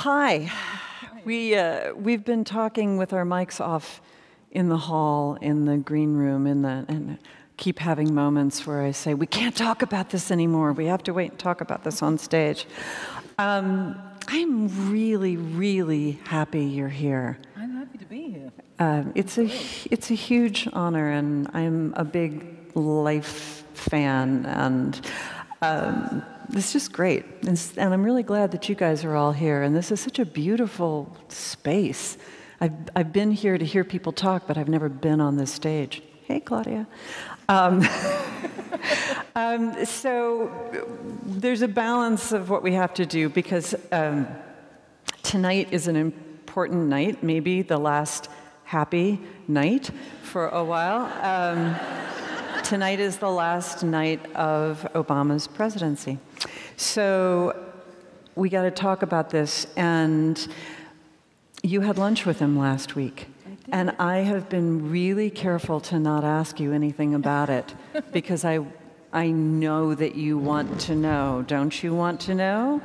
Hi. We, uh, we've been talking with our mics off in the hall, in the green room, in the, and keep having moments where I say, we can't talk about this anymore. We have to wait and talk about this on stage. Um, I'm really, really happy you're here. I'm happy to be here. Uh, it's a it's a huge honor, and I'm a big life fan, and um, it's just great. And, and, I'm really glad that you guys are all here. And this is such a beautiful space. I've I've been here to hear people talk, but I've never been on this stage. Hey, Claudia. Um, um, so there's a balance of what we have to do because um, tonight is an important night, maybe the last happy night for a while. Tonight is the last night of Obama's presidency. So we got to talk about this. And you had lunch with him last week. And I have been really careful to not ask you anything about it because I, I know that you want to know. Don't you want to know?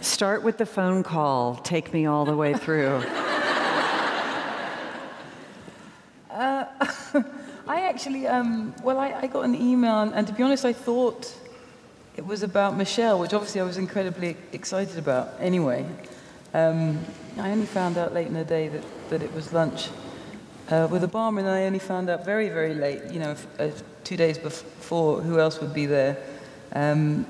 Start with the phone call. Take me all the way through. Uh, I actually, um, well, I, I, got an email, and, to be honest, I thought it was about Michelle, which obviously I was incredibly excited about anyway. Um, I only found out late in the day that, that it was lunch uh, with Obama, and I only found out very, very late, you know, uh, two days before who else would be there. Um,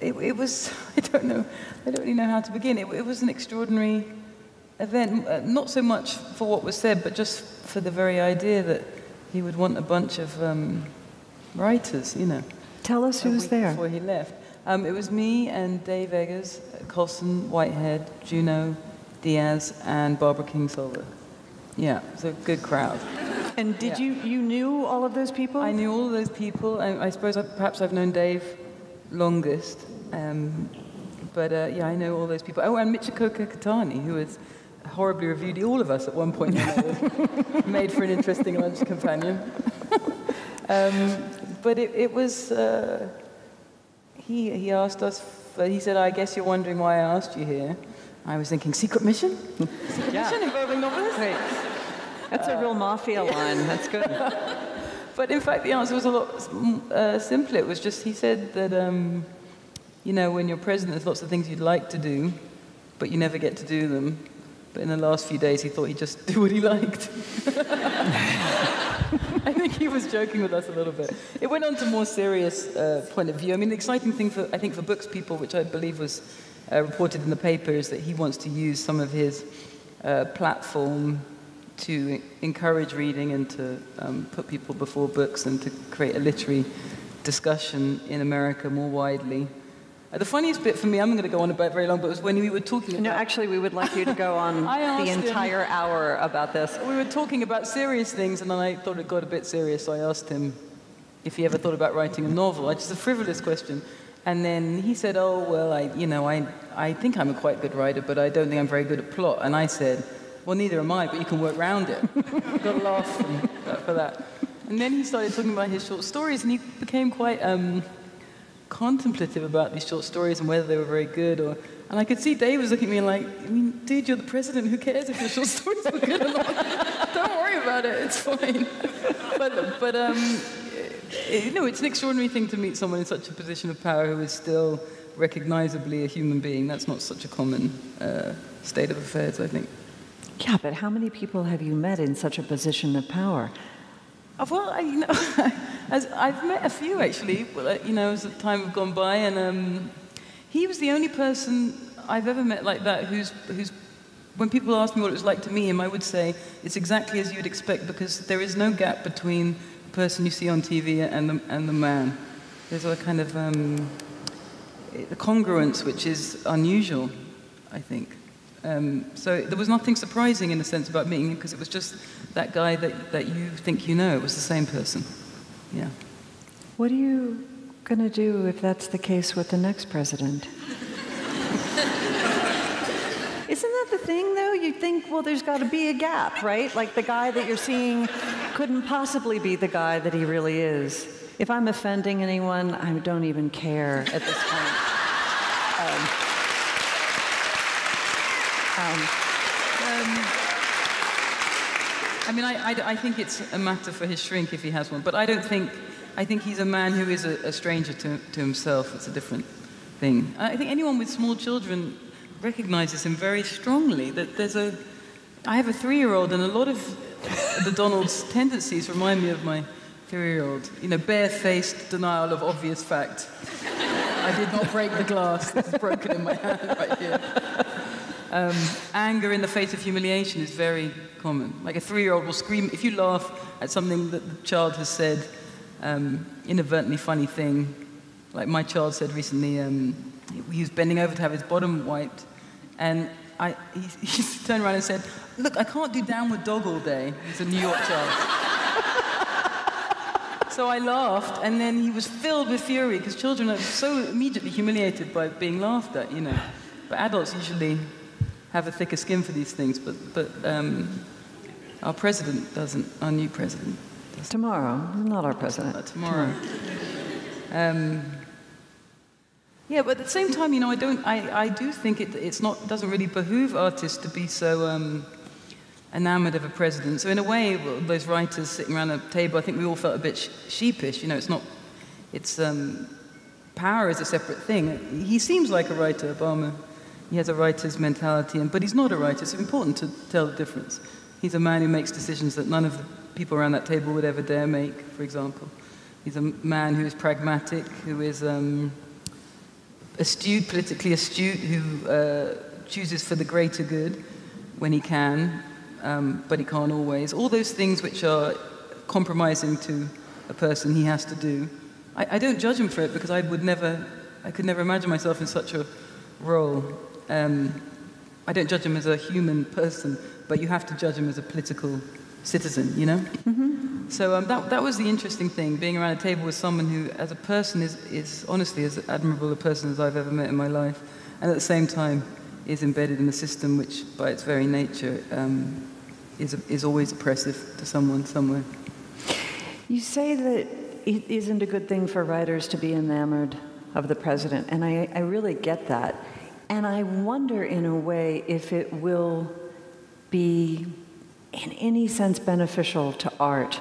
it, it, was, I don't know, I don't really know how to begin. It, it was an extraordinary event, uh, not so much for what was said, but just for the very idea that he would want a bunch of um, writers, you know. Tell us who's there. Before he left. Um, it was me and Dave Eggers, Colson, Whitehead, Junot, Diaz, and Barbara Kingsolver. Yeah, it's a good crowd. And did yeah. you, you knew all of those people? I knew all of those people. I, I suppose I, perhaps I've known Dave longest. Um, but uh, yeah, I know all those people. Oh, and Michiko Kakutani, who was horribly reviewed all of us at one point made for an interesting lunch companion. um, but it, it was, uh, he, he asked us, he said, I guess you're wondering why I asked you here. I was thinking, secret mission? secret yeah. mission involving novelists? Right. That's a real mafia line. That's good. but in fact, the answer was a lot uh, simpler. It was just, he said that, um, you know, when you're president, there's lots of things you'd like to do, but you never get to do them. But in the last few days, he thought he'd just do what he liked. I think he was joking with us a little bit. It went on to more serious uh, point of view. I mean, the exciting thing for, I think, for books people, which I believe was uh, reported in the paper, is that he wants to use some of his uh, platform to encourage reading and to um, put people before books and to create a literary discussion in America more widely. Uh, the funniest bit for me, I'm going to go on about very long, but it was when we were talking about... No, actually, we would like you to go on the entire him, hour about this. We were talking about serious things, and then I thought it got a bit serious, so I asked him if he ever thought about writing a novel. It's just a frivolous question. And then he said, oh, well, I, you know, I, I think I'm a quite good writer, but I don't think I'm very good at plot. And I said, well, neither am I, but you can work around it. Got a laugh for that. And then he started talking about his short stories, and he became quite um, contemplative about these short stories and whether they were very good. Or, and I could see Dave was looking at me like, I mean, dude, you're the president. Who cares if your short stories were good or not? Don't worry about it. It's fine. But, but um, you know, it's an extraordinary thing to meet someone in such a position of power who is still recognizably a human being. That's not such a common uh, state of affairs, I think. Yeah, but how many people have you met in such a position of power? Well, I, you know, as I've met a few actually. You know, as the time have gone by, and um, he was the only person I've ever met like that who's who's. When people ask me what it was like to meet him, I would say it's exactly as you'd expect because there is no gap between the person you see on TV and the, and the man. There's a kind of um, the congruence which is unusual, I think. Um, so there was nothing surprising in a sense about meeting him because it was just that guy that, that you think you know. It was the same person. Yeah. What are you going to do if that's the case with the next president? Isn't that the thing, though? You think, well, there's got to be a gap, right? Like the guy that you're seeing couldn't possibly be the guy that he really is. If I'm offending anyone, I don't even care at this point. Um, Um, I mean, I, I, I think it's a matter for his shrink if he has one, but I don't think, I think he's a man who is a, a stranger to, to himself. It's a different thing. I think anyone with small children recognizes him very strongly. That there's a, I have a three-year-old, and a lot of the Donald's tendencies remind me of my three-year-old. You know, bare-faced denial of obvious fact. I did not break the glass. It's broken in my hand right here. Um, anger in the face of humiliation is very common. Like a three-year-old will scream if you laugh at something that the child has said, um, inadvertently funny thing. Like my child said recently, um, he was bending over to have his bottom wiped, and I, he, he turned around and said, "Look, I can't do downward dog all day." He's a New York child. so I laughed, and then he was filled with fury because children are so immediately humiliated by being laughed at, you know. But adults usually have a thicker skin for these things, but, but um, our president doesn't, our new president. Doesn't. Tomorrow, not our president. Uh, tomorrow. Um, yeah, but at the same time, you know, I don't, I, I do think it, it's not, doesn't really behoove artists to be so um, enamored of a president. So in a way, those writers sitting around a table, I think we all felt a bit sh- sheepish. You know, it's not, it's, um, power is a separate thing. He seems like a writer, Obama. He has a writer's mentality, and, but he's not a writer. It's important to tell the difference. He's a man who makes decisions that none of the people around that table would ever dare make, for example. He's a man who is pragmatic, who is um, astute, politically astute, who uh, chooses for the greater good when he can, um, but he can't always. All those things which are compromising to a person he has to do. I, I don't judge him for it because I would never, I could never imagine myself in such a role. Um, I don't judge him as a human person, but you have to judge him as a political citizen, you know? Mm-hmm. So um, that, that was the interesting thing, being around a table with someone who, as a person, is, is honestly as admirable a person as I've ever met in my life, and at the same time is embedded in a system which, by its very nature, um, is, is always oppressive to someone somewhere. You say that it isn't a good thing for writers to be enamored of the president, and I, I really get that. And I wonder, in a way, if it will be, in any sense, beneficial to art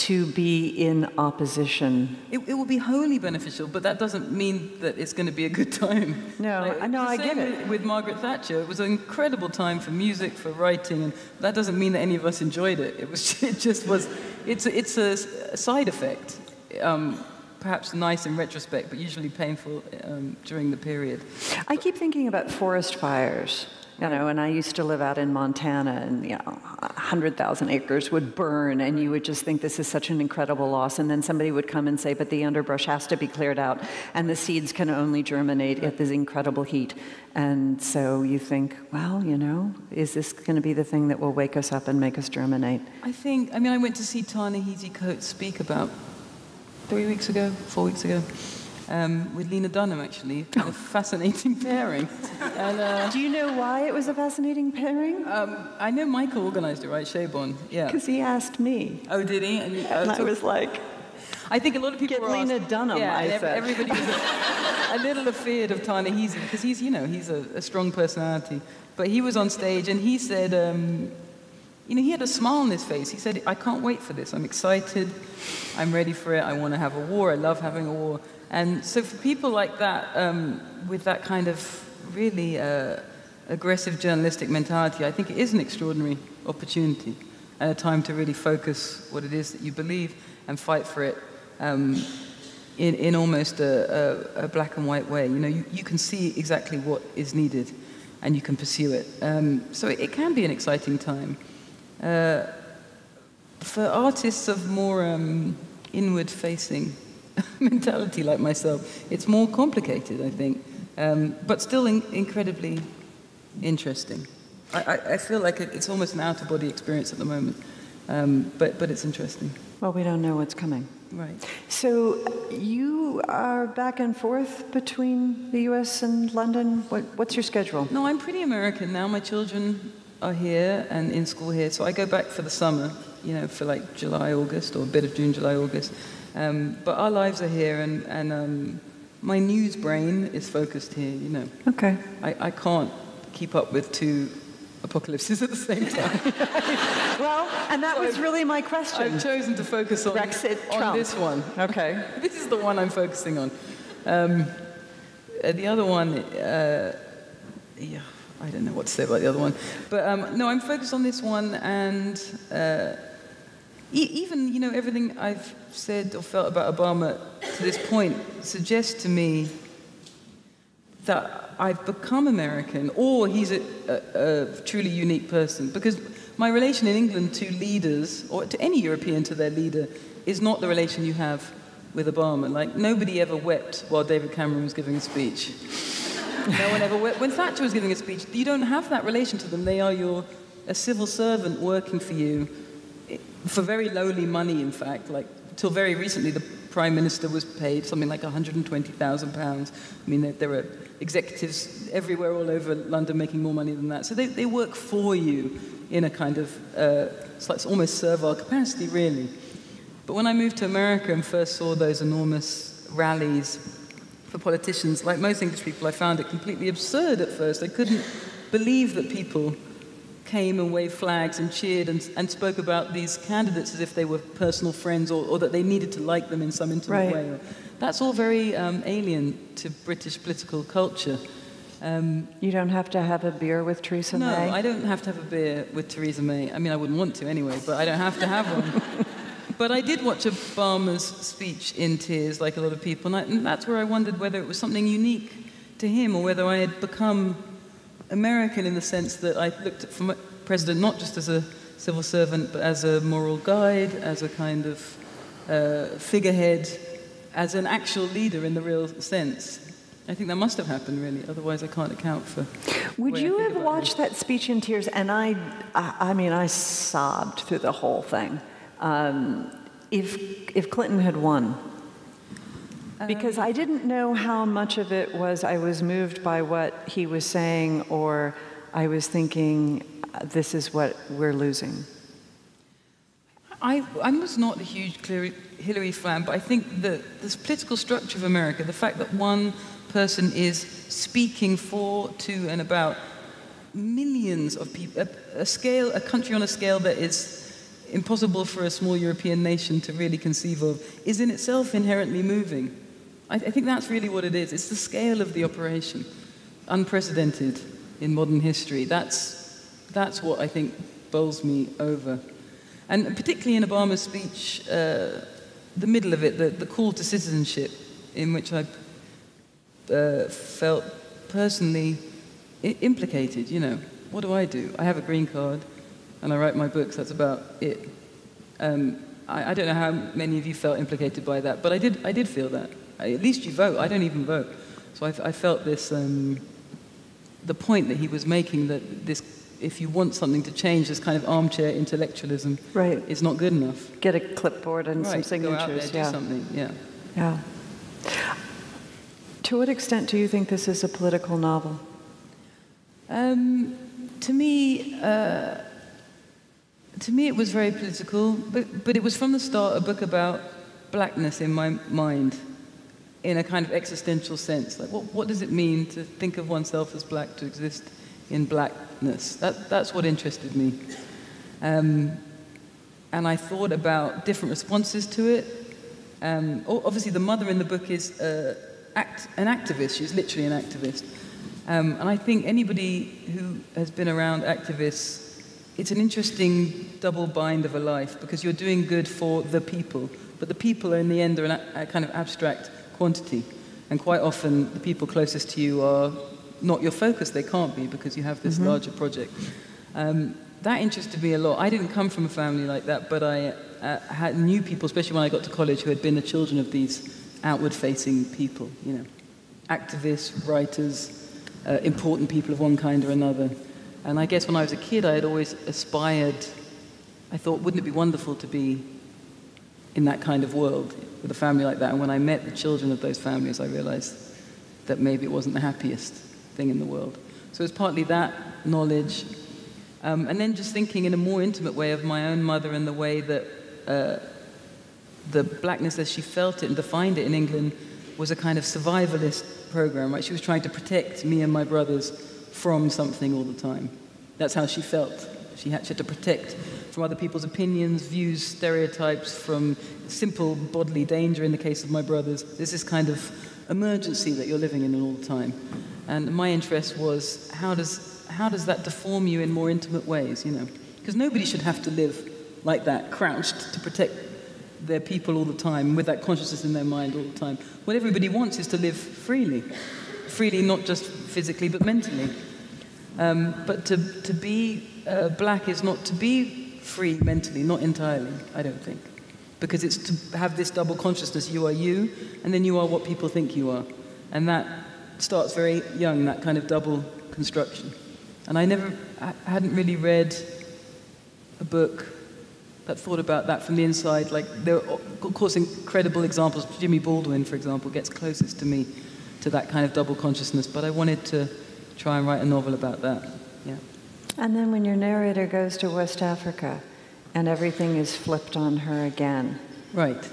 to be in opposition. It, it will be wholly beneficial, but that doesn't mean that it's going to be a good time. No, like, no, I get it. With, with, Margaret Thatcher, it was an incredible time for music, for writing, and that doesn't mean that any of us enjoyed it. It was, it just was. It's a, it's a, a side effect. Um, perhaps nice in retrospect, but usually painful um, during the period. I keep thinking about forest fires. You know, and I used to live out in Montana, and you know, 100,000 acres would burn, and you would just think this is such an incredible loss. And then somebody would come and say, but the underbrush has to be cleared out, and the seeds can only germinate at this incredible heat. And so you think, well, you know, is this going to be the thing that will wake us up and make us germinate? I think, I mean, I went to see Ta-Nehisi Coates speak about three weeks ago, four weeks ago, um, with Lena Dunham, actually. a fascinating pairing. And, uh, Do you know why it was a fascinating pairing? Um, I know Michael organized it, right? Chabon, yeah. Because he asked me. Oh, did he? And, uh, and I was like... I think a lot of people Get Lena asked, Dunham, yeah, I said. Everybody was a, a little afeared of Ta-Nehisi because he's, you know, he's a, a, strong personality. But he was on stage and he said, um, you know, he had a smile on his face. He said, I can't wait for this. I'm excited. I'm ready for it. I want to have a war. I love having a war. And so for people like that, um, with that kind of really uh, aggressive journalistic mentality, I think it is an extraordinary opportunity and a time to really focus what it is that you believe and fight for it um, in, in almost a, a, a, black and white way. You know, you, you can see exactly what is needed and you can pursue it. Um, so it, it can be an exciting time. Uh, for artists of more um, inward facing mentality like myself, it's more complicated, I think, um, but still in- incredibly interesting. I, I, feel like it's almost an out of body experience at the moment, um, but, but it's interesting. Well, we don't know what's coming. Right. So you are back and forth between the US and London? What, what's your schedule? No, I'm pretty American now. My children are here and in school here. So I go back for the summer, you know, for like July, August, or a bit of June, July, August. Um, but our lives are here, and, and um, my news brain is focused here, you know. Okay. I, I can't keep up with two apocalypses at the same time. well, and that So was really my question. I've chosen to focus on, Brexit, on Trump. this one. Okay. This is the one I'm focusing on. Um, uh, the other one, uh, yeah, I don't know what to say about the other one. But um, no, I'm focused on this one, and uh, e- even, you know, everything I've said or felt about Obama to this point suggests to me that I've become American or he's a, a, a truly unique person. Because my relation in England to leaders, or to any European to their leader, is not the relation you have with Obama. Like, nobody ever wept while David Cameron was giving a speech. No one ever. When Thatcher was giving a speech, you don't have that relation to them. They are your, a civil servant working for you eh, for very lowly money, in fact. Like, till very recently, the Prime Minister was paid something like £120,000. I mean, there, there are executives everywhere all over London making more money than that. So they, they work for you in a kind of, uh, it's almost servile capacity, really. But when I moved to America and first saw those enormous rallies for politicians, like most English people, I found it completely absurd at first. I couldn't believe that people came and waved flags and cheered and, and spoke about these candidates as if they were personal friends or, or that they needed to like them in some intimate Right. way. That's all very um, alien to British political culture. Um, You don't have to have a beer with Theresa no, May. I don't have to have a beer with Theresa May. I mean, I wouldn't want to anyway, but I don't have to have one. but I did watch a Obama's speech in tears, like a lot of people, and, I, and that's where I wondered whether it was something unique to him or whether I had become American in the sense that I looked at president not just as a civil servant, but as a moral guide, as a kind of uh, figurehead, as an actual leader in the real sense. I think that must have happened, really. Otherwise, I can't account for. Would you have watched that speech in tears? And I, I, I mean, I sobbed through the whole thing. Um, if if Clinton had won, because I didn't know how much of it was I was moved by what he was saying, or I was thinking, uh, this is what we're losing. I, I was not a huge Hillary, Hillary fan, but I think that this political structure of America, the fact that one person is speaking for, to, and about millions of people, a, a scale, a country on a scale that is impossible for a small European nation to really conceive of, is in itself inherently moving. I, I think that's really what it is. It's the scale of the operation, unprecedented in modern history. That's, that's what I think bowls me over. And particularly in Obama's speech, uh, the middle of it, the, the call to citizenship, in which I uh, felt personally implicated. You know, what do I do? I have a green card and I write my books, that's about it. Um, I, I don't know how many of you felt implicated by that, but I did, I did feel that. I, at least you vote. I don't even vote. So I, I felt this, um, the point that he was making that this, if you want something to change, this kind of armchair intellectualism Right. is not good enough. Get a clipboard and some right, go out there, signatures. do yeah. something, yeah. Yeah. To what extent do you think this is a political novel? Um, to me, uh, to me, it was very political, but, but it was from the start a book about blackness in my mind, in a kind of existential sense. Like, what, what does it mean to think of oneself as black, to exist in blackness? That, that's what interested me. Um, and I thought about different responses to it. Um, obviously, the mother in the book is uh, act, an activist. She's literally an activist. Um, and I think anybody who has been around activists, it's an interesting double bind of a life because you're doing good for the people, but the people in the end are an, a, a kind of abstract quantity. And quite often, the people closest to you are not your focus. They can't be because you have this larger project. Um, that interested me a lot. I didn't come from a family like that, but I uh, had, knew people, especially when I got to college, who had been the children of these outward-facing people. You know, activists, writers, uh, important people of one kind or another. And I guess when I was a kid, I had always aspired. I thought, wouldn't it be wonderful to be in that kind of world with a family like that? And when I met the children of those families, I realized that maybe it wasn't the happiest thing in the world. So it's partly that knowledge, um, and then just thinking in a more intimate way of my own mother and the way that uh, the blackness as she felt it and defined it in England was a kind of survivalist program, right? She was trying to protect me and my brothers from something all the time. That's how she felt. She had, she had to protect from other people's opinions, views, stereotypes, from simple bodily danger in the case of my brothers. There's this kind of emergency that you're living in all the time. And my interest was how does, how does that deform you in more intimate ways, you know? Because nobody should have to live like that, crouched to protect their people all the time, with that consciousness in their mind all the time. What everybody wants is to live freely. Freely, not just physically, but mentally. Um, but to, to be uh, black is not to be free mentally, not entirely, I don't think. Because it's to have this double consciousness you are you, and then you are what people think you are. And that starts very young, that kind of double construction. And I never, I hadn't really read a book that thought about that from the inside. Like, there are, of course, incredible examples. Jimmy Baldwin, for example, gets closest to me to that kind of double consciousness. But I wanted to try and write a novel about that. Yeah. And then when your narrator goes to West Africa and everything is flipped on her again. Right.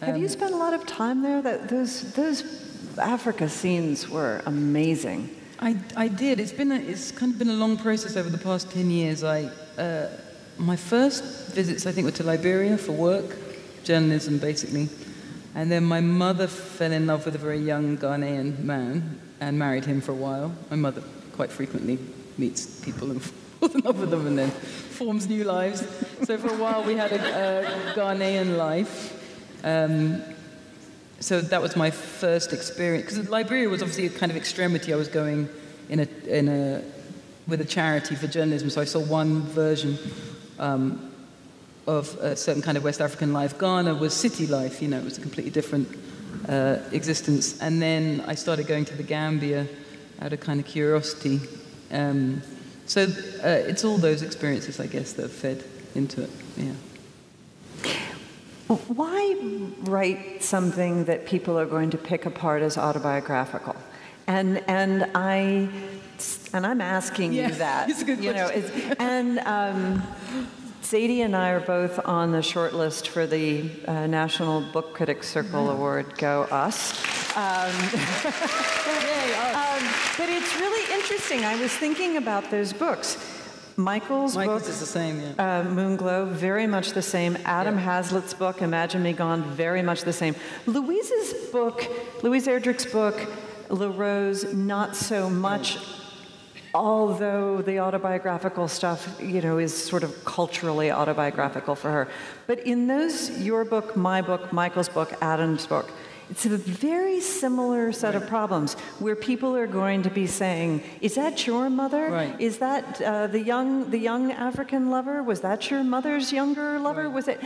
Have um, you spent a lot of time there? That those those Africa scenes were amazing. I, I did. It's been a, it's kind of been a long process over the past ten years. I uh, my first visits I think were to Liberia for work, journalism basically, and then my mother fell in love with a very young Ghanaian man and married him for a while. My mother quite frequently meets people and falls in love with them and then forms new lives. So for a while we had a, a Ghanaian life. Um, so that was my first experience. Because Liberia was obviously a kind of extremity. I was going in a, in a, with a charity for journalism, so I saw one version um, of a certain kind of West African life. Ghana was city life, you know, it was a completely different uh, existence. And then I started going to the Gambia out of kind of curiosity. Um, so uh, it's all those experiences, I guess, that have fed into it. Yeah. Why write something that people are going to pick apart as autobiographical? And and I and I'm asking yeah, you that. It's a good you question. know, and um, Zadie and I are both on the short list for the uh, National Book Critics Circle mm-hmm. Award. Go us! Um, um, but it's really interesting. I was thinking about those books. Michael's, Michael's book, is the same, yeah. Uh, Moonglow, very much the same. Adam yeah. Haslett's book, Imagine Me Gone, very much the same. Louise's book, Louise Erdrich's book, La Rose, not so much. Right although the autobiographical stuff, you know, is sort of culturally autobiographical for her. But in those, your book, my book, Michael's book, Adam's book, it's a very similar set of problems where people are going to be saying, "Is that your mother? Right. Is that uh, the young the young African lover? Was that your mother's younger lover? Right. Was it?"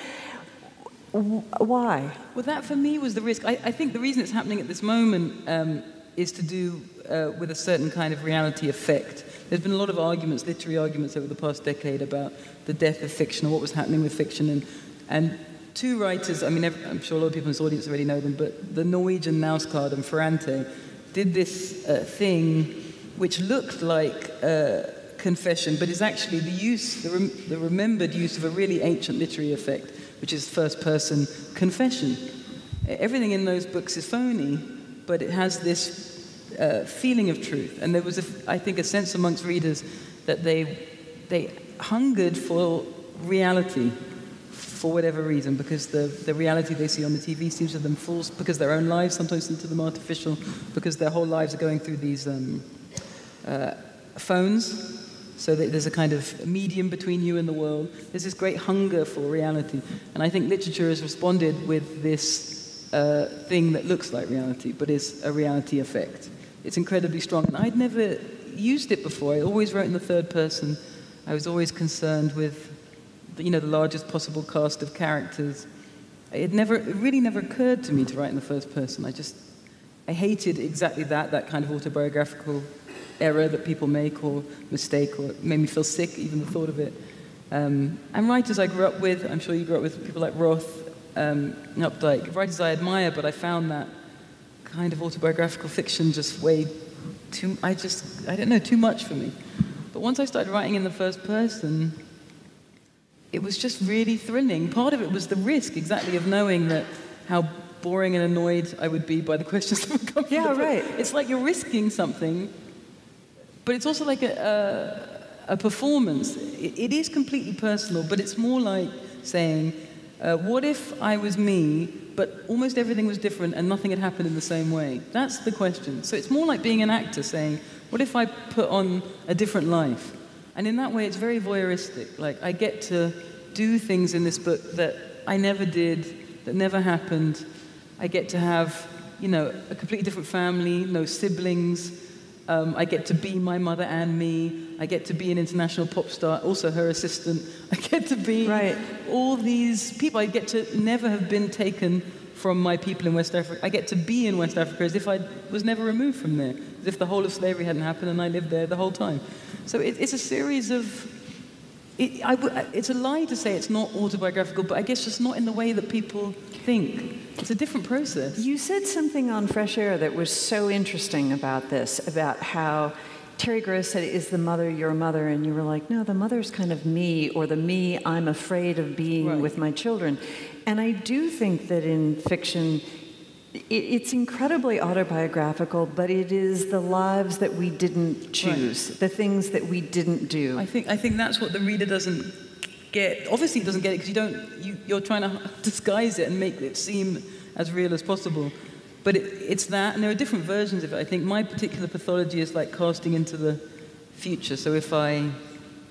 Why? Well, that for me was the risk. I, I think the reason it's happening at this moment um, is to do uh, with a certain kind of reality effect. There's been a lot of arguments, literary arguments over the past decade about the death of fiction or what was happening with fiction. And, and two writers, I mean, I'm sure a lot of people in this audience already know them, but the Norwegian Knausgaard and Ferrante did this uh, thing which looked like uh, confession, but is actually the use, the, rem- the remembered use of a really ancient literary effect, which is first person confession. Everything in those books is phony, but it has this uh, feeling of truth. And there was, a, I think, a sense amongst readers that they, they hungered for reality for whatever reason, because the, the reality they see on the TV seems to them false, because their own lives sometimes seem to them artificial, because their whole lives are going through these um, uh, phones. So that there's a kind of medium between you and the world. There's this great hunger for reality. And I think literature has responded with this uh, thing that looks like reality, but is a reality effect. It's incredibly strong. And I'd never used it before. I always wrote in the third person. I was always concerned with, you know, the largest possible cast of characters. It never, it really never occurred to me to write in the first person. I just, I hated exactly that, that kind of autobiographical error that people make or mistake, or made me feel sick, even the thought of it. Um, and writers I grew up with, I'm sure you grew up with people like Roth, um, Updike, writers I admire, but I found that kind of autobiographical fiction just way too, I just, I don't know, too much for me. But once I started writing in the first person, it was just really thrilling. Part of it was the risk, exactly, of knowing that how boring and annoyed I would be by the questions that would come. Yeah, right. It's like you're risking something but it's also like a, a, a performance. It, it is completely personal, but it's more like saying, uh, what if I was me, but almost everything was different and nothing had happened in the same way? That's the question. So it's more like being an actor saying, what if I put on a different life? And in that way, it's very voyeuristic. Like, I get to do things in this book that I never did, that never happened. I get to have, you know, a completely different family, no siblings. Um, I get to be my mother and me. I get to be an international pop star, also her assistant. I get to be Right. all these people. I get to never have been taken from my people in West Africa. I get to be in West Africa as if I was never removed from there, as if the whole of slavery hadn't happened and I lived there the whole time. So it, it's a series of. It, I it's a lie to say it's not autobiographical, but I guess just not in the way that people think. It's a different process. You said something on Fresh Air that was so interesting about this, about how Terry Gross said, Is the mother your mother? And you were like, No, the mother's kind of me, or the me I'm afraid of being Right. with my children. And I do think that in fiction, it's incredibly autobiographical, but it is the lives that we didn't choose, the things that we didn't do. I think, I think that's what the reader doesn't get. Obviously, he doesn't get it because you don't, you, you're trying to disguise it and make it seem as real as possible. But it, it's that, and there are different versions of it. I think my particular pathology is like casting into the future. So if I,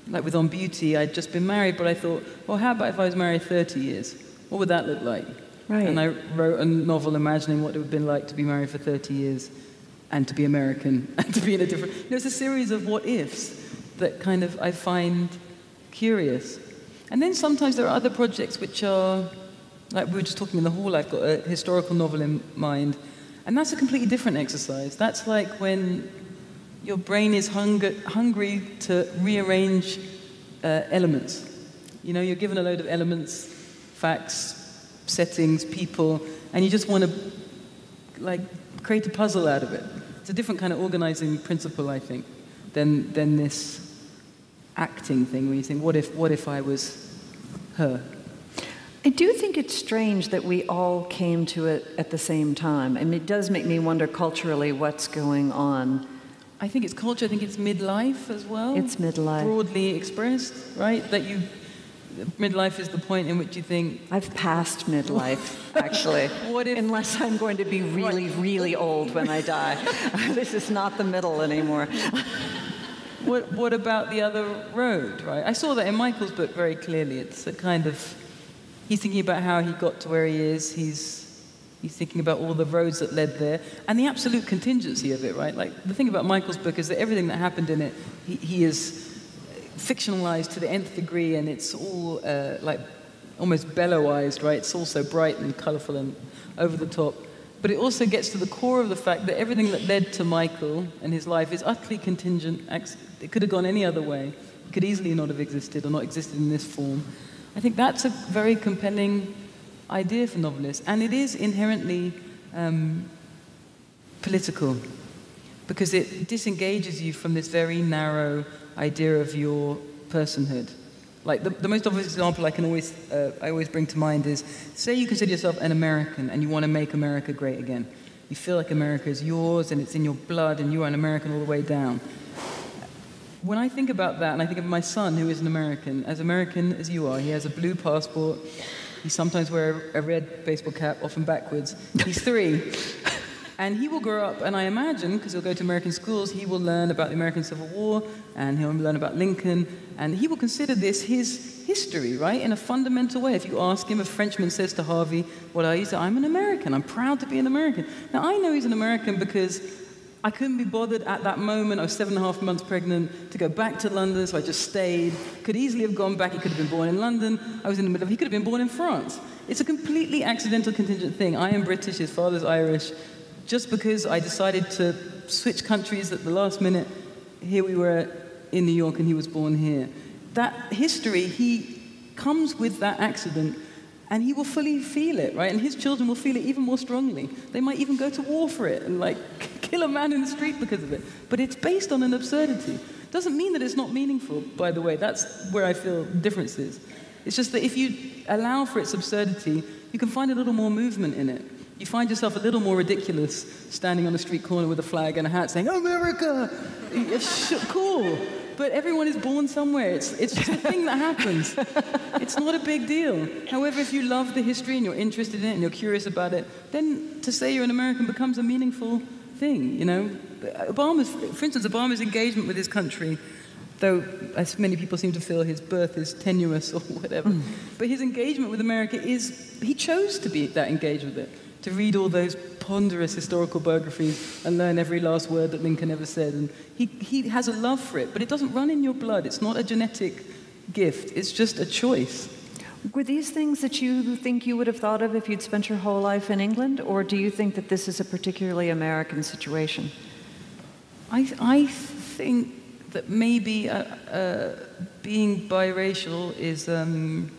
like with On Beauty, I'd just been married, but I thought, well, how about if I was married 30 years? What would that look like? Right. And I wrote a novel imagining what it would have been like to be married for 30 years and to be American and to be in a different. You know, it's a series of what ifs that kind of I find curious. And then sometimes there are other projects which are, like we were just talking in the hall, I've got a historical novel in mind. And that's a completely different exercise. That's like when your brain is hungry to rearrange uh, elements. You know, you're given a load of elements, facts, settings, people, and you just want to like create a puzzle out of it. It's a different kind of organizing principle, I think, than than this acting thing where you think, what if what if I was her? I do think it's strange that we all came to it at the same time. I mean, it does make me wonder culturally what's going on. I think it's culture. I think it's midlife as well. It's midlife. broadly expressed, right? That you midlife is the point in which you think I've passed midlife, actually. What if- Unless I'm going to be really, really old when I die. this is not the middle anymore. What, what about the other road, right? I saw that in Michael's book very clearly. It's a kind of, he's thinking about how he got to where he is. He's, he's thinking about all the roads that led there and the absolute contingency of it, right? Like, the thing about Michael's book is that everything that happened in it, he, he is fictionalized to the nth degree and it's all uh, like almost bellowized, right? It's all so bright and colorful and over the top. But it also gets to the core of the fact that everything that led to Michael and his life is utterly contingent. It could have gone any other way. It could easily not have existed or not existed in this form. I think that's a very compelling idea for novelists. And it is inherently um, political because it disengages you from this very narrow idea of your personhood. Like the, the most obvious example I can always uh, I always bring to mind is say you consider yourself an American and you want to make America great again. You feel like America is yours and it's in your blood and you are an American all the way down. When I think about that and I think of my son who is an American, as American as you are, he has a blue passport. He sometimes wears a red baseball cap, often backwards. He's three. And he will grow up, and I imagine, because he'll go to American schools, he will learn about the American Civil War, and he'll learn about Lincoln, and he will consider this his history, right, in a fundamental way. If you ask him, a Frenchman says to Harvey, What are you? I'm an American. I'm proud to be an American. Now, I know he's an American because I couldn't be bothered at that moment. I was seven and a half months pregnant to go back to London, so I just stayed. Could easily have gone back. He could have been born in London. I was in the middle of, he could have been born in France. It's a completely accidental contingent thing. I am British, his father's Irish. Just because I decided to switch countries at the last minute, here we were in New York and he was born here. That history, he comes with that accident and he will fully feel it, right? And his children will feel it even more strongly. They might even go to war for it and like kill a man in the street because of it. But it's based on an absurdity. Doesn't mean that it's not meaningful, by the way. That's where I feel difference is. It's just that if you allow for its absurdity, you can find a little more movement in it. You find yourself a little more ridiculous standing on a street corner with a flag and a hat saying, America! cool. But everyone is born somewhere. It's, it's just a thing that happens. It's not a big deal. However, if you love the history and you're interested in it and you're curious about it, then to say you're an American becomes a meaningful thing, you know? Obama's, for instance, Obama's engagement with his country though as many people seem to feel his birth is tenuous or whatever. Mm. But his engagement with America is, he chose to be that engaged with it, to read all those ponderous historical biographies and learn every last word that Lincoln ever said. And he, he has a love for it, but it doesn't run in your blood. It's not a genetic gift, it's just a choice. Were these things that you think you would have thought of if you'd spent your whole life in England, or do you think that this is a particularly American situation? I, I think that maybe uh, uh, being biracial is um,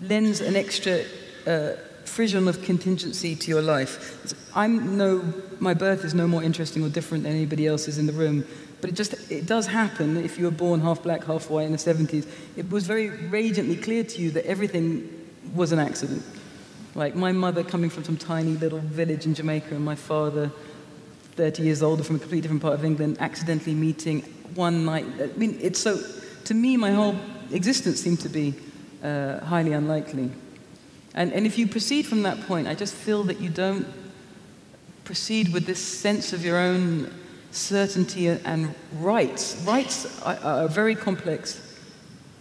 lends an extra uh, frisson of contingency to your life. I'm no, my birth is no more interesting or different than anybody else's in the room, but it just it does happen if you were born half black, half white in the 70s. It was very radiantly clear to you that everything was an accident. Like my mother coming from some tiny little village in Jamaica, and my father, 30 years older from a completely different part of England, accidentally meeting one night. I mean, it's so, to me, my whole existence seemed to be uh, highly unlikely. And, and if you proceed from that point, I just feel that you don't proceed with this sense of your own certainty and rights. Rights are, a very complex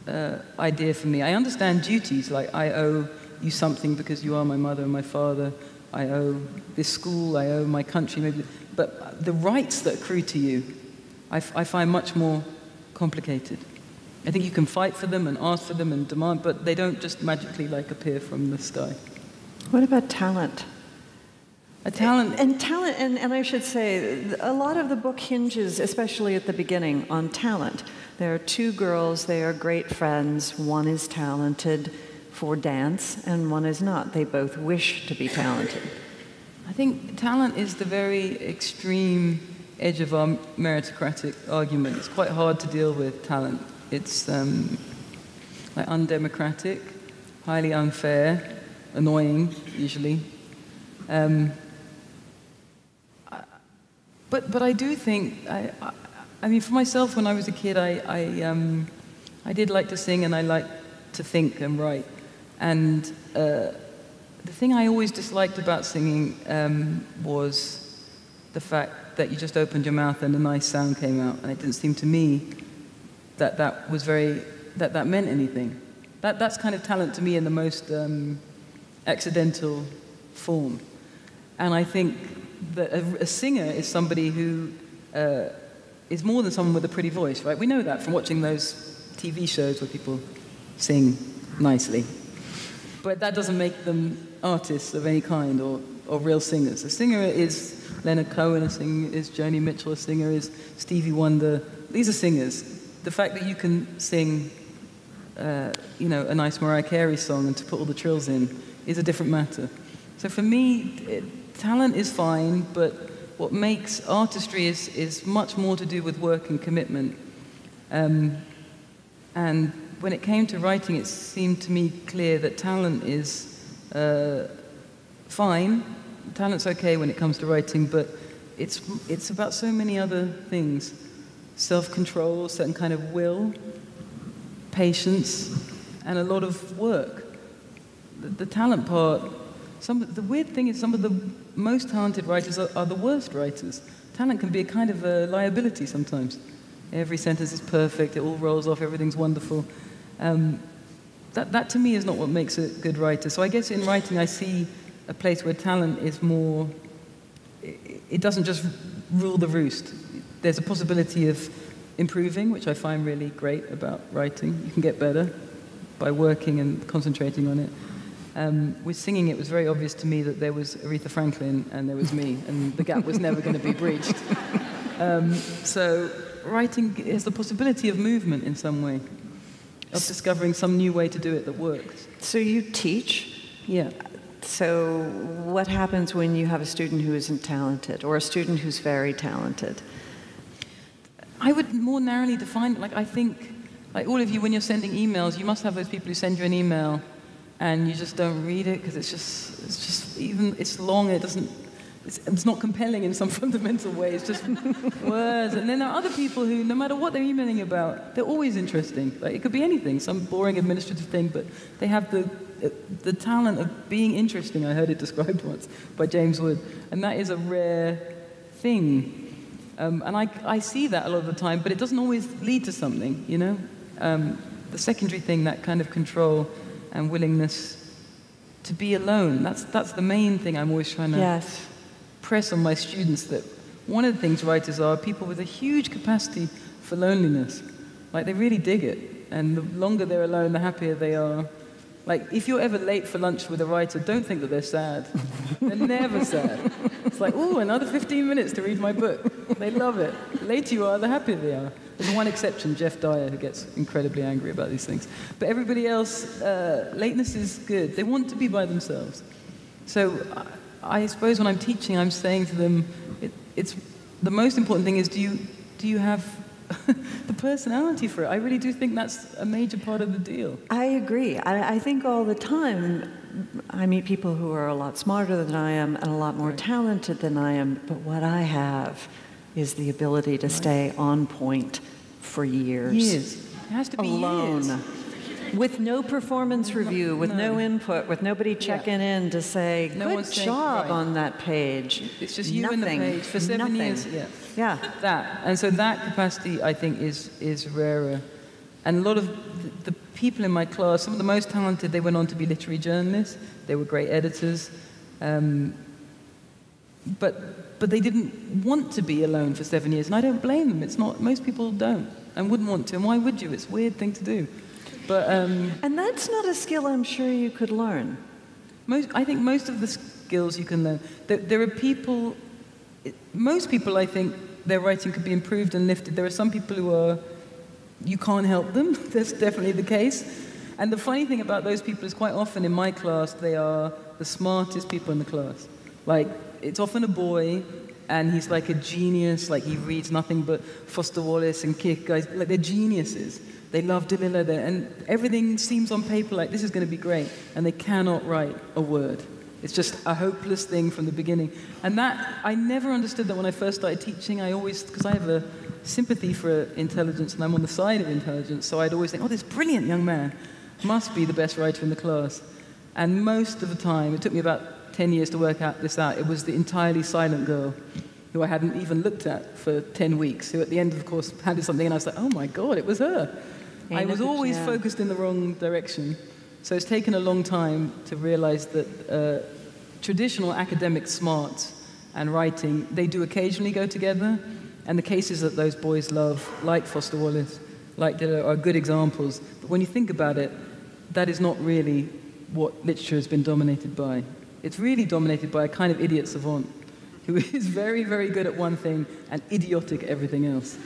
uh, idea for me. I understand duties, like I owe you something because you are my mother and my father. I owe this school, I owe my country, maybe. But the rights that accrue to you I, find much more complicated. I think you can fight for them and ask for them and demand, but they don't just magically like appear from the sky. What about talent? A talent. And, and talent, and, and I should say, a lot of the book hinges, especially at the beginning, on talent. There are two girls, they are great friends. One is talented for dance, and one is not. They both wish to be talented. I think talent is the very extreme edge of our meritocratic argument. It's quite hard to deal with talent. It's um, like undemocratic, highly unfair, annoying, usually. Um, but, but I do think, I, I, I, mean, for myself, when I was a kid, I, I, um, I did like to sing and I liked to think and write. And uh, the thing I always disliked about singing um, was the fact that you just opened your mouth and a nice sound came out, and it didn't seem to me that that was very that that meant anything. That that's kind of talent to me in the most um, accidental form, and I think that a, a singer is somebody who uh, is more than someone with a pretty voice, right? We know that from watching those TV shows where people sing nicely, but that doesn't make them artists of any kind or, or real singers. A singer is Leonard Cohen a singer, is Joni Mitchell a singer, is Stevie Wonder. These are singers. The fact that you can sing, uh, you know, a nice Mariah Carey song and to put all the trills in is a different matter. So for me, it, talent is fine, but what makes artistry is, is much more to do with work and commitment. Um, and when it came to writing, it seemed to me clear that talent is uh, fine, talent's okay when it comes to writing, but it's, it's about so many other things self control, certain kind of will, patience, and a lot of work. The, the talent part, some, the weird thing is, some of the most talented writers are, are the worst writers. Talent can be a kind of a liability sometimes. Every sentence is perfect, it all rolls off, everything's wonderful. Um, that, that to me is not what makes a good writer. So I guess in writing I see a place where talent is more, it doesn't just rule the roost. There's a possibility of improving, which I find really great about writing. You can get better by working and concentrating on it. Um, with singing, it was very obvious to me that there was Aretha Franklin and there was me, and the gap was never going to be breached. Um, so, writing has the possibility of movement in some way, of discovering some new way to do it that works. So, you teach? Yeah. So, what happens when you have a student who isn't talented or a student who's very talented? I would more narrowly define it. Like, I think, like all of you, when you're sending emails, you must have those people who send you an email and you just don't read it because it's just, it's just even, it's long, it doesn't, it's, it's not compelling in some fundamental way. It's just words. And then there are other people who, no matter what they're emailing about, they're always interesting. Like it could be anything, some boring administrative thing, but they have the the talent of being interesting. I heard it described once by James Wood, and that is a rare thing. Um, and I, I see that a lot of the time, but it doesn't always lead to something, you know? Um, the secondary thing, that kind of control and willingness to be alone, that's, that's the main thing I'm always trying to yes. press on my students that one of the things writers are people with a huge capacity for loneliness. Like they really dig it. And the longer they're alone, the happier they are. Like, if you're ever late for lunch with a writer, don't think that they're sad. they're never sad. It's like, oh, another 15 minutes to read my book. They love it. The later you are, the happier they are. There's one exception, Geoff Dyer, who gets incredibly angry about these things. But everybody else, uh, lateness is good. They want to be by themselves. So I, I suppose when I'm teaching, I'm saying to them, it, it's the most important thing is do you, do you have the personality for it. I really do think that's a major part of the deal. I agree. I, I, think all the time I meet people who are a lot smarter than I am and a lot more right. talented than I am, but what I have is the ability to right. stay on point for years. Years. It has to be alone. Years with no performance review, with no, no input, with nobody checking yeah. in to say, no good job right. on that page. It's just you Nothing. and the page for seven Nothing. years. Yeah. yeah. That. And so that capacity, I think, is, is rarer. And a lot of the, the people in my class, some of the most talented, they went on to be literary journalists. They were great editors. Um, but, but they didn't want to be alone for seven years. And I don't blame them. It's not, most people don't and wouldn't want to. And why would you? It's a weird thing to do. But, um, and that's not a skill I'm sure you could learn. Most, I think most of the skills you can learn. There, there are people, most people, I think, their writing could be improved and lifted. There are some people who are, you can't help them. That's definitely the case. And the funny thing about those people is quite often in my class, they are the smartest people in the class. Like, it's often a boy, and he's like a genius, like he reads nothing but Foster Wallace and Kierkegaard. Like, they're geniuses. They love DeLillo there, and everything seems on paper like this is going to be great, and they cannot write a word. It's just a hopeless thing from the beginning. And that, I never understood that when I first started teaching. I always, because I have a sympathy for intelligence and I'm on the side of intelligence, so I'd always think, oh, this brilliant young man must be the best writer in the class. And most of the time, it took me about 10 years to work out this out, it was the entirely silent girl who I hadn't even looked at for 10 weeks, who at the end of the course handed something and I was like, oh my God, it was her. I was always focused in the wrong direction. So it's taken a long time to realize that uh, traditional academic smarts and writing, they do occasionally go together. And the cases that those boys love, like Foster Wallace, like DeLillo, are good examples. But when you think about it, that is not really what literature has been dominated by. It's really dominated by a kind of idiot savant who is very, very good at one thing and idiotic at everything else.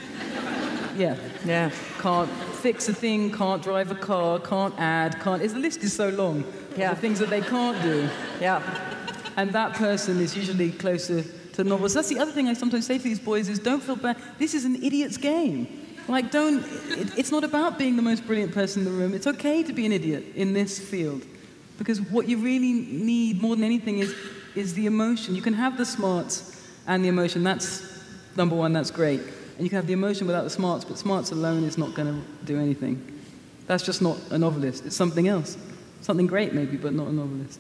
Yeah. Yeah. Can't fix a thing, can't drive a car, can't add, can't. The list is so long. Yeah. The things that they can't do. Yeah. And that person is usually closer to novels. That's the other thing I sometimes say to these boys is don't feel bad. This is an idiot's game. Like, don't, it, it's not about being the most brilliant person in the room. It's okay to be an idiot in this field. Because what you really need more than anything is, is the emotion. You can have the smarts and the emotion. That's number one, that's great. And you can have the emotion without the smarts, but smarts alone is not going to do anything. That's just not a novelist. It's something else. Something great, maybe, but not a novelist.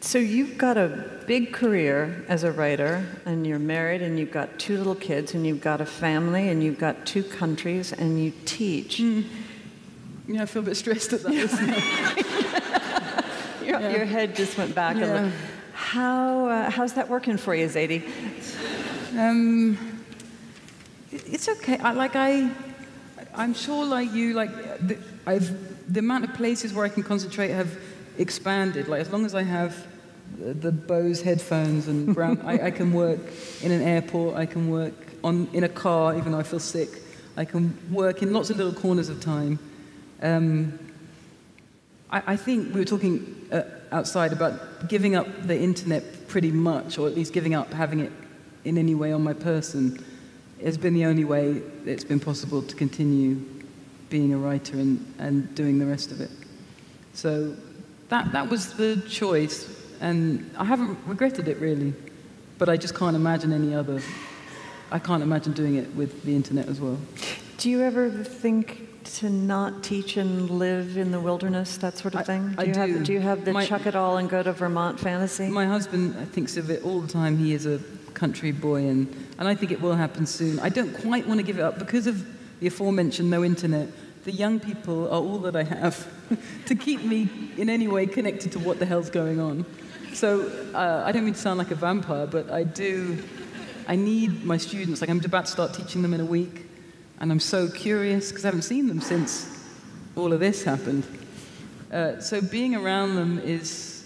So you've got a big career as a writer, and you're married, and you've got two little kids, and you've got a family, and you've got two countries, and you teach. Mm. Yeah, I feel a bit stressed at that. your, yeah. your, head just went back yeah. a little. How, uh, how's that working for you, Zadie? Um, it's okay. I, like I, I'm sure, like you, like the, I've the amount of places where I can concentrate have expanded. Like as long as I have the, the Bose headphones and brown, I, I can work in an airport. I can work on in a car, even though I feel sick. I can work in lots of little corners of time. Um, I, I, think we were talking uh, outside about giving up the internet pretty much, or at least giving up having it in any way on my person has been the only way it's been possible to continue being a writer and, and doing the rest of it. So that, that was the choice, and I haven't regretted it really, but I just can't imagine any other. I can't imagine doing it with the internet as well. Do you ever think to not teach and live in the wilderness, that sort of I- thing? I you do. have do you have the My- chuck it all and go to Vermont fantasy? My husband thinks of it all the time. He is a country boy, and, and I think it will happen soon. I don't quite want to give it up because of the aforementioned no internet. The young people are all that I have to keep me in any way connected to what the hell's going on. So uh, I don't mean to sound like a vampire, but I do. I need my students. Like I'm about to start teaching them in a week, and I'm so curious because I haven't seen them since all of this happened. Uh, so being around them is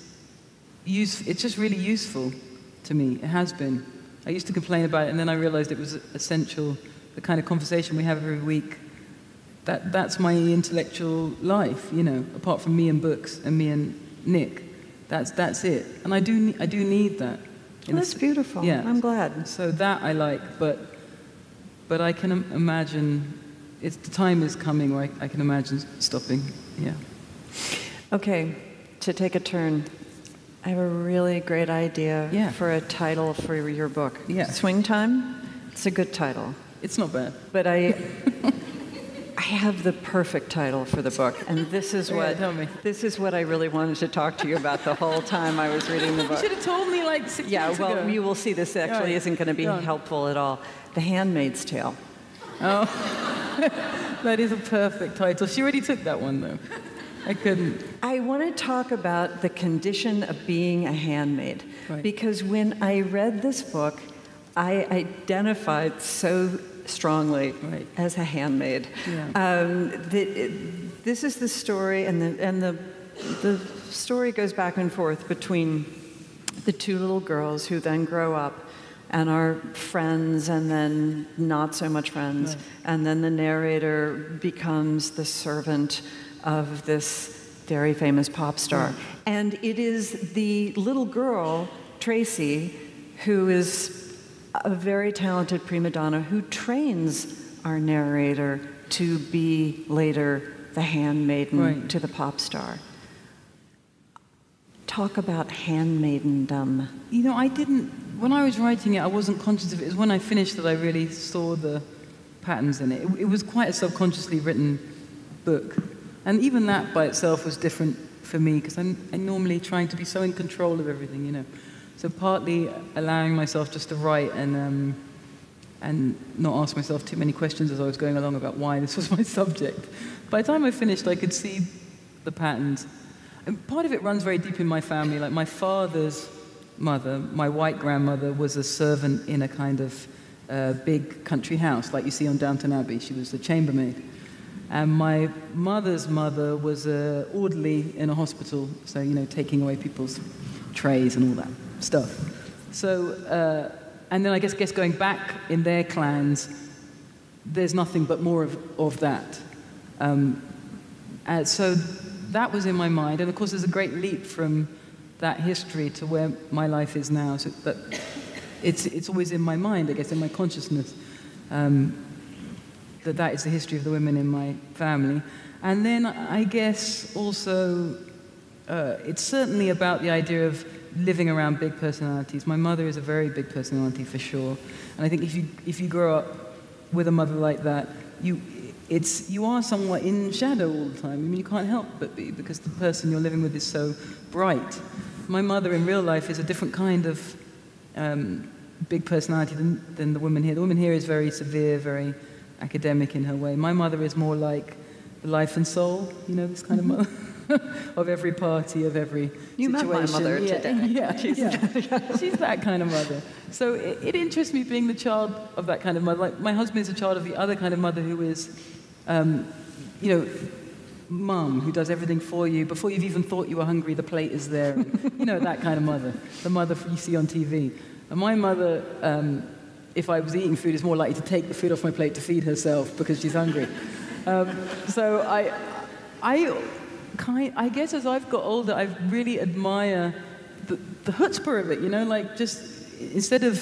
use, it's just really useful to me. It has been. I used to complain about it, and then I realized it was essential. The kind of conversation we have every week. That, that's my intellectual life, you know, apart from me and books and me and Nick. That's, that's it. And I do, I do need that. a That's s- beautiful. Yeah. I'm glad. So that I like, but, but I can imagine, it's, the time is coming where I, I can imagine stopping. Yeah. Okay, to take a turn, I have a really great idea Yeah. for a title for your book. Yeah. Swing Time? It's a good title. It's not bad. But I I have the perfect title for the book, and this is Yeah, what me. this is what I really wanted to talk to you about the whole time I was reading the book. You should have told me like six Yeah, well, ago. you will see this actually isn't going to be helpful at all. The Handmaid's Tale. Oh, that is a perfect title. She already took that one though. I couldn't. I want to talk about the condition of being a handmaid. Right. Because when I read this book, I identified so strongly Right. as a handmaid. Yeah. Um, that it, this is the story, and, the, and the, the story goes back and forth between the two little girls who then grow up and our friends and then not so much friends. Right. And then the narrator becomes the servant of this very famous pop star. And it is the little girl, Tracy, who is a very talented prima donna who trains our narrator to be later the handmaiden Right. to the pop star. Talk about handmaidendom. You know, I didn't. When I was writing it, I wasn't conscious of it. It was when I finished that I really saw the patterns in it. It, it was quite a subconsciously written book, and even that by itself was different for me because I'm, I'm normally trying to be so in control of everything, you know. So partly allowing myself just to write and um, and not ask myself too many questions as I was going along about why this was my subject. By the time I finished, I could see the patterns. And part of it runs very deep in my family. Like my father's mother, my white grandmother, was a servant in a kind of uh, big country house, like you see on Downton Abbey. She was a chambermaid. And my mother's mother was a orderly in a hospital, so you know, taking away people's trays and all that stuff. So, uh, and then I guess, guess going back in their clans, there's nothing but more of, of that. Um, so that was in my mind, and of course, there's a great leap from that history to where my life is now. So that it's it's always in my mind, I guess, in my consciousness. Um, that that is the history of the women in my family. And then I guess also uh, it's certainly about the idea of living around big personalities. My mother is a very big personality for sure. And I think if you, if you grow up with a mother like that, you, it's, you are somewhat in shadow all the time. I mean, you can't help but be because the person you're living with is so bright. My mother in real life is a different kind of um, big personality than, than the woman here. The woman here is very severe, very academic in her way. My mother is more like the life and soul, you know, this kind of mother. of every party, of every You met my mother yeah, today. Yeah, yeah. she's that kind of mother. So it, it interests me being the child of that kind of mother. Like my husband is a child of the other kind of mother who is, um, you know, mum who does everything for you before you've even thought you were hungry. The plate is there. you know that kind of mother, the mother you see on TV. And my mother, um, if I was eating food, is more likely to take the food off my plate to feed herself because she's hungry. Um, so I, I, kind, I guess as I've got older, I really admire the, the chutzpah of it. You know, like just instead of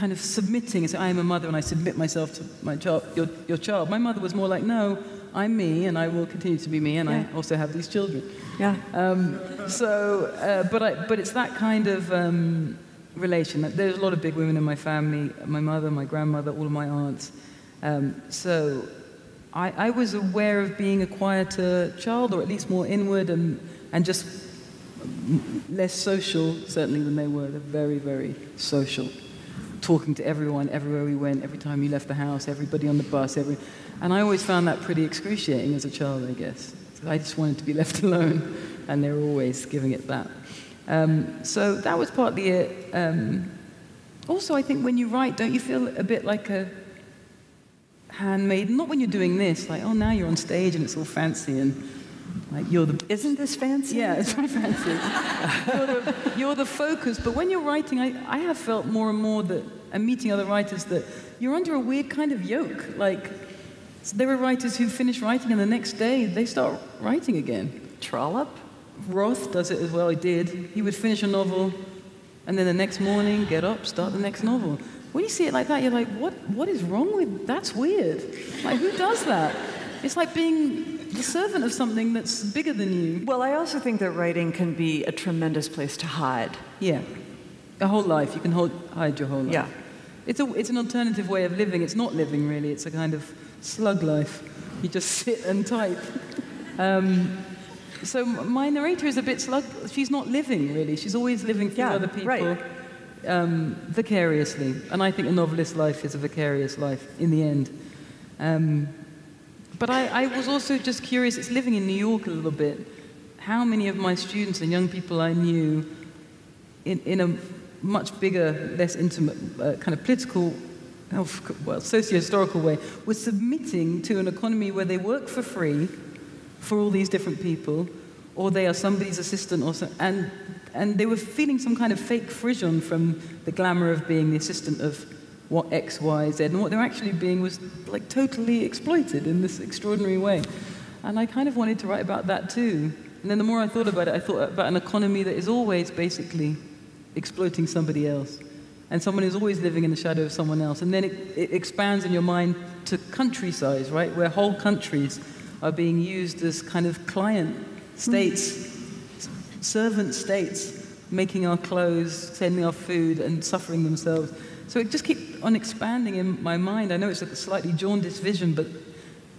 kind of submitting and say, I am a mother and I submit myself to my child, your, your child. My mother was more like, no, I'm me and I will continue to be me and Yeah. I also have these children. Yeah. Um, so, uh, but, I, but it's that kind of um, relation. There's a lot of big women in my family my mother, my grandmother, all of my aunts. Um, so I, I was aware of being a quieter child, or at least more inward and, and just less social, certainly, than they were. They're very, very social. Talking to everyone, everywhere we went, every time you left the house, everybody on the bus, every... And I always found that pretty excruciating as a child, I guess. I just wanted to be left alone, and they were always giving it that. Um, so that was partly it. Um, also, I think when you write, don't you feel a bit like a handmaiden? Not when you're doing this, like, oh, now you're on stage and it's all fancy and like you're the Isn't this fancy? yeah, it's very fancy. you're, the, you're the focus. But when you're writing, I, I have felt more and more that, and meeting other writers, that you're under a weird kind of yoke. Like, so there are writers who finish writing and the next day they start writing again. Trollope? Roth does it as well. He did. He would finish a novel, and then the next morning get up, start the next novel. When you see it like that, you're like, what? What is wrong with? That's weird. Like, who does that? It's like being the servant of something that's bigger than you. Well, I also think that writing can be a tremendous place to hide. Yeah, a whole life. You can hold, hide your whole life. Yeah. It's a, it's an alternative way of living. It's not living really. It's a kind of slug life. You just sit and type. Um, so my narrator is a bit slug. She's not living really. She's always living through Yeah, other people. right. Um, vicariously, and I think a novelist's life is a vicarious life in the end. Um, but I, I was also just curious. It's living in New York a little bit. How many of my students and young people I knew in, in a much bigger, less intimate, uh, kind of political, well, socio-historical way, were submitting to an economy where they work for free for all these different people, or they are somebody's assistant, or so, and and they were feeling some kind of fake frisson from the glamour of being the assistant of what X, Y, Z, and what they're actually being was like totally exploited in this extraordinary way. And I kind of wanted to write about that too. And then the more I thought about it, I thought about an economy that is always basically exploiting somebody else. And someone is always living in the shadow of someone else. And then it, it expands in your mind to country size, right? Where whole countries are being used as kind of client states, servant states, making our clothes, sending our food, and suffering themselves. So it just keeps on expanding in my mind. I know it's a slightly jaundiced vision, but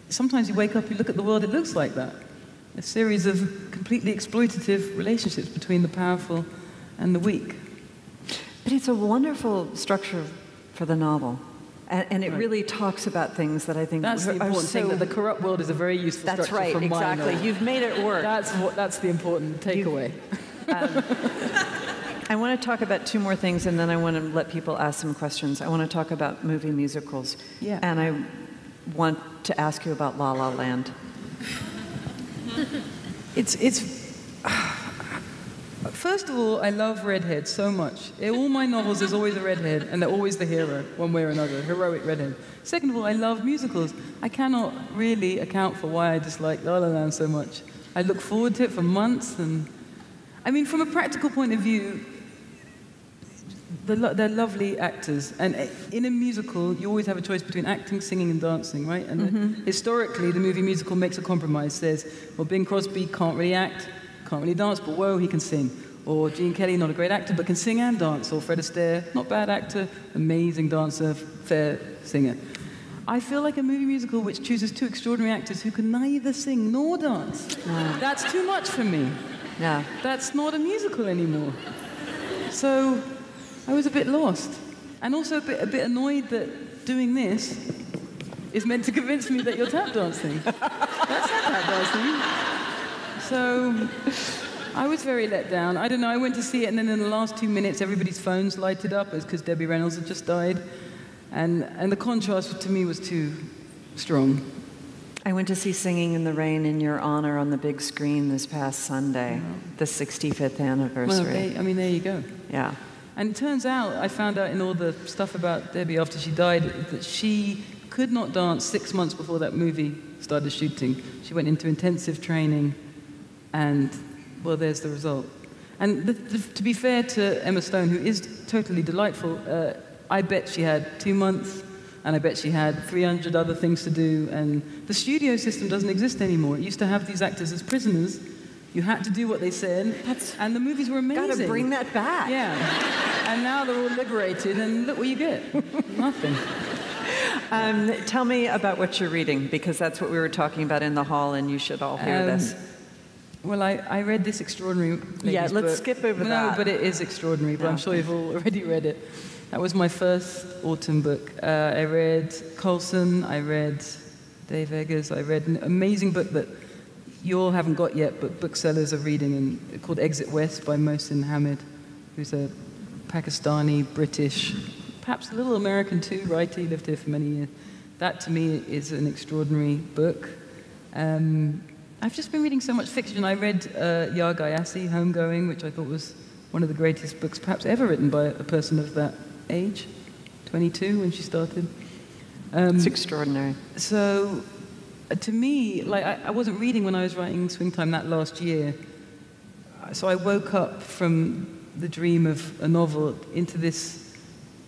sometimes you wake up, you look at the world, it looks like that. A series of completely exploitative relationships between the powerful and the weak. But it's a wonderful structure for the novel. And, and it Right. really talks about things that I think That's the are important thing, so- that the corrupt world is a very useful That's structure right, exactly. You've made it work. That's, what, that's the important takeaway. Um, I want to talk about two more things, and then I want to let people ask some questions. I want to talk about movie musicals. Yeah. And I want to ask you about La La Land. It's, it's. First of all, I love redheads so much. In all my novels, there's always a redhead, and they're always the hero, one way or another, heroic redhead. Second of all, I love musicals. I cannot really account for why I dislike La La Land so much. I look forward to it for months, and I mean, from a practical point of view, they're, lo- they're lovely actors. And in a musical, you always have a choice between acting, singing, and dancing, right? And uh, historically, the movie musical makes a compromise. Says, well, Bing Crosby can't really act, can't really dance, but whoa, he can sing. Or Gene Kelly, not a great actor, but can sing and dance. Or Fred Astaire, not bad actor, amazing dancer, fair singer. I feel like a movie musical which chooses two extraordinary actors who can neither sing nor dance. That's too much for me. Yeah. That's not a musical anymore. So I was a bit lost. And also a bit, a bit annoyed that doing this is meant to convince me that you're tap dancing. That's not tap dancing. So I was very let down. I don't know, I went to see it, and then in the last two minutes, everybody's phones lighted up. It's because Debbie Reynolds had just died. And, and the contrast to me was too strong. I went to see Singing in the Rain in Your Honor on the big screen this past Sunday, the 65th Well, anniversary. there, I mean, there you go. Yeah. And it turns out, I found out in all the stuff about Debbie after she died, that she could not dance six months before that movie started shooting. She went into intensive training, and, well, there's the result. And the, the, to be fair to Emma Stone, who is totally delightful, uh, I bet she had two months, and I bet she had 300 other things to do. And the studio system doesn't exist anymore. It used to have these actors as prisoners. You had to do what they said, That's- and the movies were amazing. Got to bring that back. Yeah. and now they're all liberated, and look what you get. Nothing. Um, tell me about what you're reading, because that's what we were talking about in the hall, and you should all hear Um, this. Well, I, I read this extraordinary. Yeah, let's book. skip over no, that. No, but it is extraordinary. But No. I'm sure you've all already read it. That was my first autumn book. Uh, I read Colson. I read Dave Eggers. I read an amazing book that you all haven't got yet, but booksellers are reading, and called Exit West by Mohsin Hamid, who's a Pakistani British, perhaps a little American too, writer. He lived here for many years. That to me is an extraordinary book. Um, I've just been reading so much fiction. I read uh, Yaa Gyasi, Homegoing, which I thought was one of the greatest books perhaps ever written by a person of that age, 22 when she started. Um, It's extraordinary. so, to me, like I, I wasn't reading when I was writing Swing Time that last year. So I woke up from the dream of a novel into this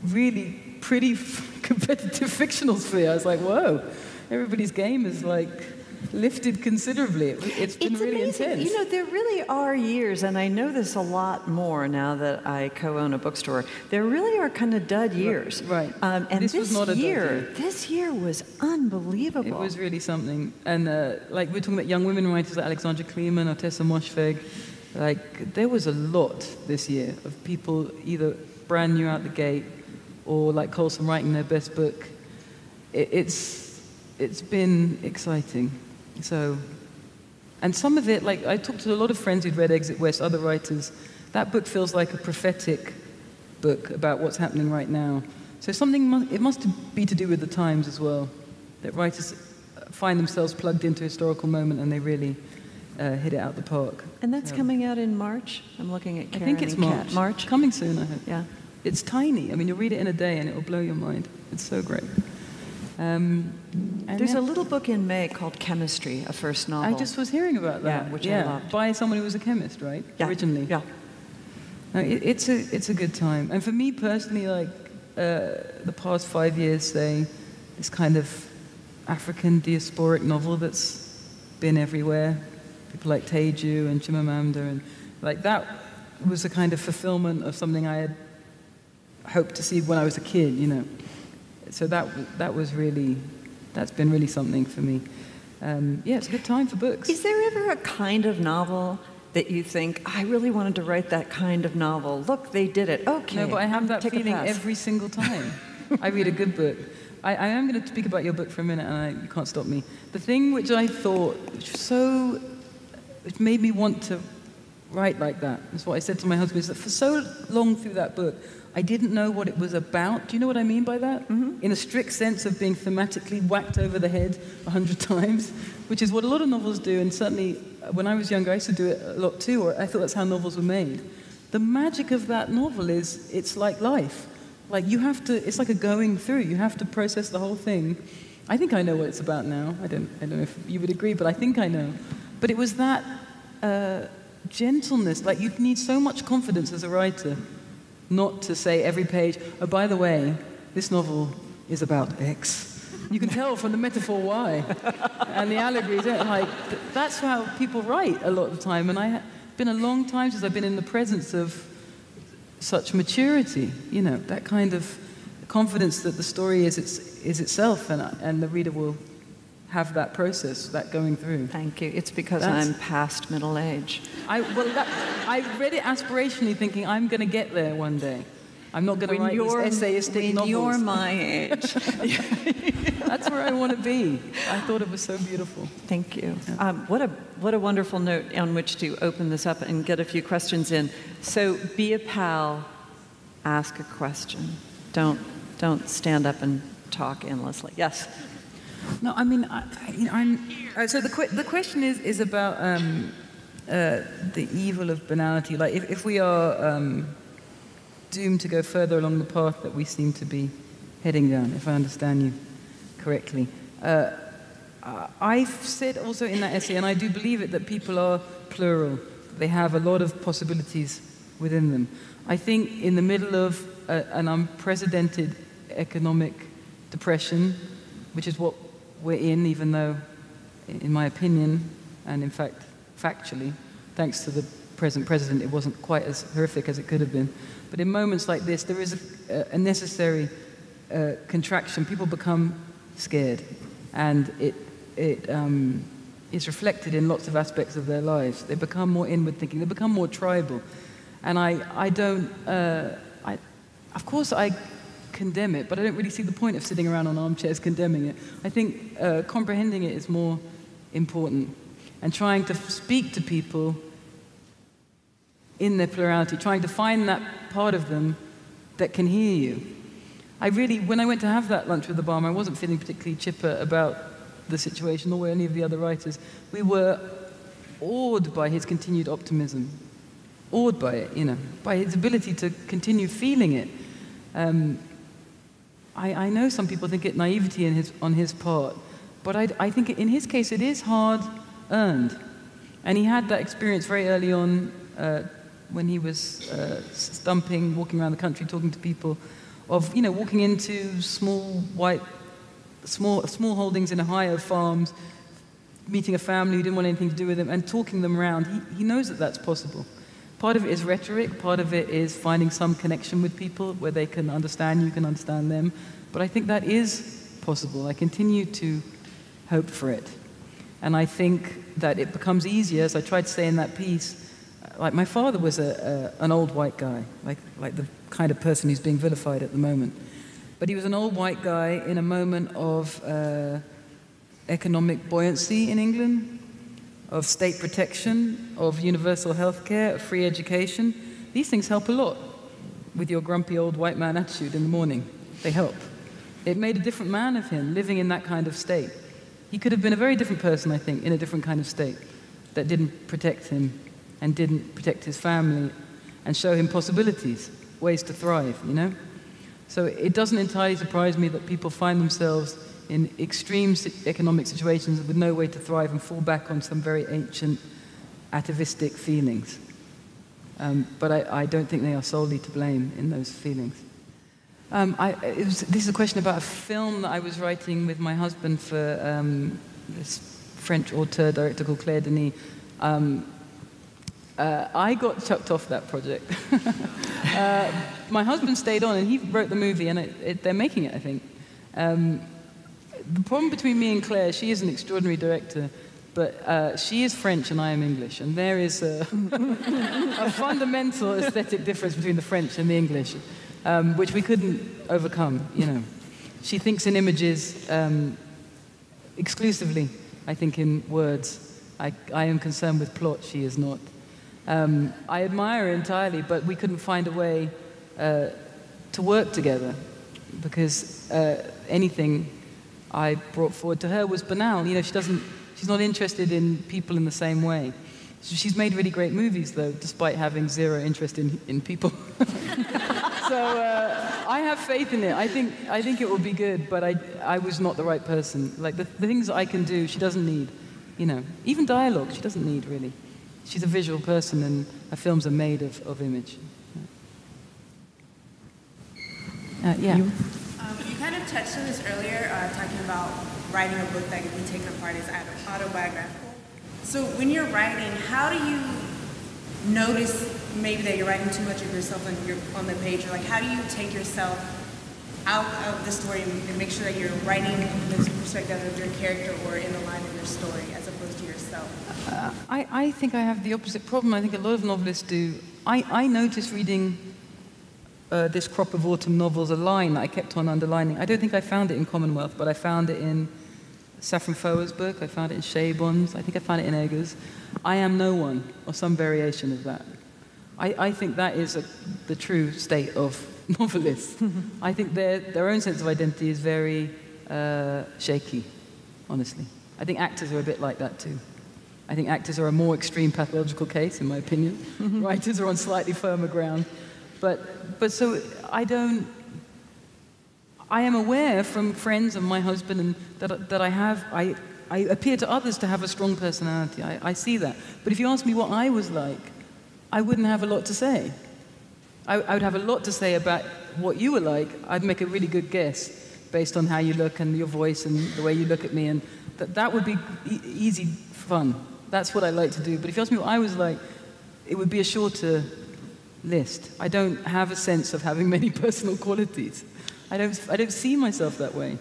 really pretty competitive fictional sphere. I was like, whoa, everybody's game is like lifted considerably. It, it's been it's really amazing. intense. You know, there really are years, and I know this a lot more now that I co-own a bookstore. There really are kind of dud years. right. Um, and This this, was not a dud year, year. this year was unbelievable. It was really something. And uh, like we're talking about young women writers like Alexandra Kleeman or Tessa Moshfegh, like there was a lot this year of people either brand new out the gate or like Colson writing their best book. It, it's it's been exciting. So, and some of it, like I talked to a lot of friends who'd read Exit West, other writers. That book feels like a prophetic book about what's happening right now. So something mu- it must be to do with the times as well. That writers find themselves plugged into a historical moment and they really uh, hit it out the park. and that's So- coming out in March. I'm looking at I think it's and Kat. March. March. Coming soon, I hope. Yeah. It's tiny. I mean, you'll read it in a day and it will blow your mind. It's so great. Um, There's a little book in May called Chemistry, a first novel. I just was hearing about that. Yeah, which I loved. By someone who was a chemist, right? yeah. Originally. Yeah. No, it, it's a it's a good time, and for me personally, like uh, the past five years, say this kind of African diasporic novel that's been everywhere. People like Teju and Chimamanda, and like that was a kind of fulfillment of something I had hoped to see when I was a kid, you know. So that that was really that's been really something for me. Um, yeah, it's a good time for books. Is there ever a kind of novel that you think, I really wanted to write that kind of novel? Look, they did it. Okay. No, but I have that feeling every single time I read a good book. I, I am going to speak about your book for a minute, and I, you can't stop me. The thing which I thought which so, which made me want to write like that, is what I said to my husband, is that for so long through that book, I didn't know what it was about. Do you know what I mean by that? In a strict sense of being thematically whacked over the head a hundred times, which is what a lot of novels do, and certainly uh, when I was younger, I used to do it a lot too, or I thought that's how novels were made. The magic of that novel is it's like life. Like you have to, it's like a going through. You have to process the whole thing. I think I know what it's about now. I don't, I don't know if you would agree, but I think I know. But it was that uh, gentleness. Like you need so much confidence as a writer, not to say every page. Oh, by the way, this novel is about X. You can tell from the metaphor Y and the allegories. Like that's how people write a lot of the time. And I ha- been a long time since I've been in the presence of such maturity, you know, that kind of confidence that the story is, its, is itself and, and the reader will have that process, that going through. Thank you. It's because That's- I'm past middle age. I, well, that, I read it aspirationally thinking I'm going to get there one day. I'm not going to write these essayistic when novels. you're my age. That's where I want to be. I thought it was so beautiful. Thank you. Um, what, a, what a wonderful note on which to open this up and get a few questions in. So be a pal, ask a question. Don't, don't stand up and talk endlessly. Yes. No, I mean, I, I'm. Uh, so the the question is is about um, uh, the evil of banality. Like, if, if we are um, doomed to go further along the path that we seem to be heading down, if I understand you correctly. Uh, I've said also in that essay, and I do believe it, that people are plural. They have a lot of possibilities within them. I think in the middle of a, an unprecedented economic depression, which is what we're in, even though, in my opinion, and in fact, factually, thanks to the present president, it wasn't quite as horrific as it could have been. But in moments like this, there is a, a necessary uh, contraction. People become scared, and it, it um, is reflected in lots of aspects of their lives. They become more inward thinking, they become more tribal. And I, I don't, uh, I, of course, I condemn it, but I don't really see the point of sitting around on armchairs condemning it. I think uh, comprehending it is more important and trying to speak to people in their plurality, trying to find that part of them that can hear you. I really, when I went to have that lunch with Obama, I wasn't feeling particularly chipper about the situation, nor were any of the other writers. We were awed by his continued optimism, awed by it, you know, by his ability to continue feeling it. Um, I, I, know some people think it naivety his, on his part, but I, I think in his case it is hard earned. And he had that experience very early on uh, when he was uh, stumping, walking around the country, talking to people, of you know walking into small white, small small holdings in Ohio farms, meeting a family who didn't want anything to do with him, and talking them around. He, he knows that that's possible. Part of it is rhetoric. Part of it is finding some connection with people where they can understand you, can understand them. But I think that is possible. I continue to hope for it. And I think that it becomes easier, as I tried to say in that piece, like my father was a, a, an old white guy, like, like the kind of person who's being vilified at the moment. But he was an old white guy in a moment of uh, economic buoyancy in England, of state protection, of universal health care, of free education. These things help a lot with your grumpy old white man attitude in the morning. They help. It made a different man of him living in that kind of state. He could have been a very different person, I think, in a different kind of state that didn't protect him and didn't protect his family and show him possibilities, ways to thrive, you know? So it doesn't entirely surprise me that people find themselves in extreme economic situations with no way to thrive and fall back on some very ancient atavistic feelings. Um, but I, I, don't think they are solely to blame in those feelings. Um, I, was, this is a question about a film that I was writing with my husband for um, this French auteur director called Claire Denis. Um, uh, I got chucked off that project. uh, my husband stayed on and he wrote the movie, and it, it, they're making it, I think. Um, the problem between me and Claire, she is an extraordinary director, but uh, she is French and I am English, and there is a, a fundamental aesthetic difference between the French and the English, um, which we couldn't overcome, you know. She thinks in images um, exclusively, I think in words. I, I am concerned with plot, she is not. Um, I admire her entirely, but we couldn't find a way uh, to work together because uh, anything I brought forward to her was banal. You know, she doesn't, she's not interested in people in the same way. So she's made really great movies, though, despite having zero interest in, in people. so uh, I have faith in it. I think, I think it will be good, but I, I was not the right person. Like, the, the things I can do, she doesn't need. You know, even dialogue, she doesn't need, really she's a visual person and her films are made of, of image. Uh, yeah. You? Um, you kind of touched on this earlier, uh, talking about writing a book that be taken apart as autobiographical. So when you're writing, how do you notice maybe that you're writing too much of yourself on, your, on the page, or like how do you take yourself out of the story and make sure that you're writing from the perspective of your character or in the line of your story as opposed to yourself? Uh, I, I think I have the opposite problem. I think a lot of novelists do. I, I noticed reading uh, this crop of autumn novels a line that I kept on underlining. I don't think I found it in Commonwealth, but I found it in Safran Foer's book, I found it in Chabon's, I think I found it in Eggers. I am no one, or some variation of that. I, I think that is a, the true state of novelists. I think their, their own sense of identity is very uh, shaky, honestly. I think actors are a bit like that too. I think actors are a more extreme pathological case, in my opinion. Writers are on slightly firmer ground. But, but so I don't. I am aware from friends and my husband and that, that I have, I, I appear to others to have a strong personality. I, I see that. But if you ask me what I was like, I wouldn't have a lot to say. I, I would have a lot to say about what you were like. I'd make a really good guess based on how you look and your voice and the way you look at me, and that, that would be e- easy fun. That's what I like to do. But if you ask me what I was like, it would be a shorter list. I don't have a sense of having many personal qualities. I don't, I don't see myself that way.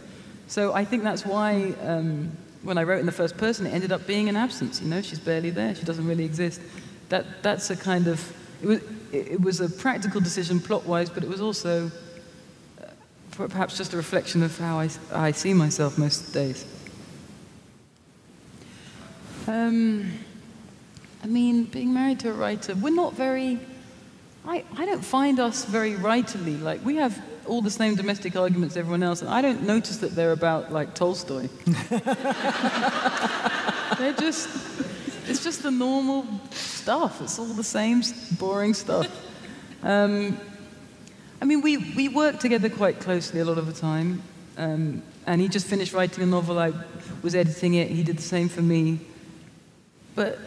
So I think that's why um, when I wrote in the first person, it ended up being an absence. You know, she's barely there. She doesn't really exist. That, that's a kind of, it was, it was a practical decision plot-wise, but it was also uh, perhaps just a reflection of how I, I see myself most days. Um, I mean, being married to a writer, we're not very, I, I don't find us very writerly. Like, we have all the same domestic arguments as everyone else, and I don't notice that they're about, like, Tolstoy. they're just, it's just the normal stuff. It's all the same boring stuff. Um, I mean, we, we work together quite closely a lot of the time. Um, and he just finished writing a novel. I was editing it. He did the same for me. But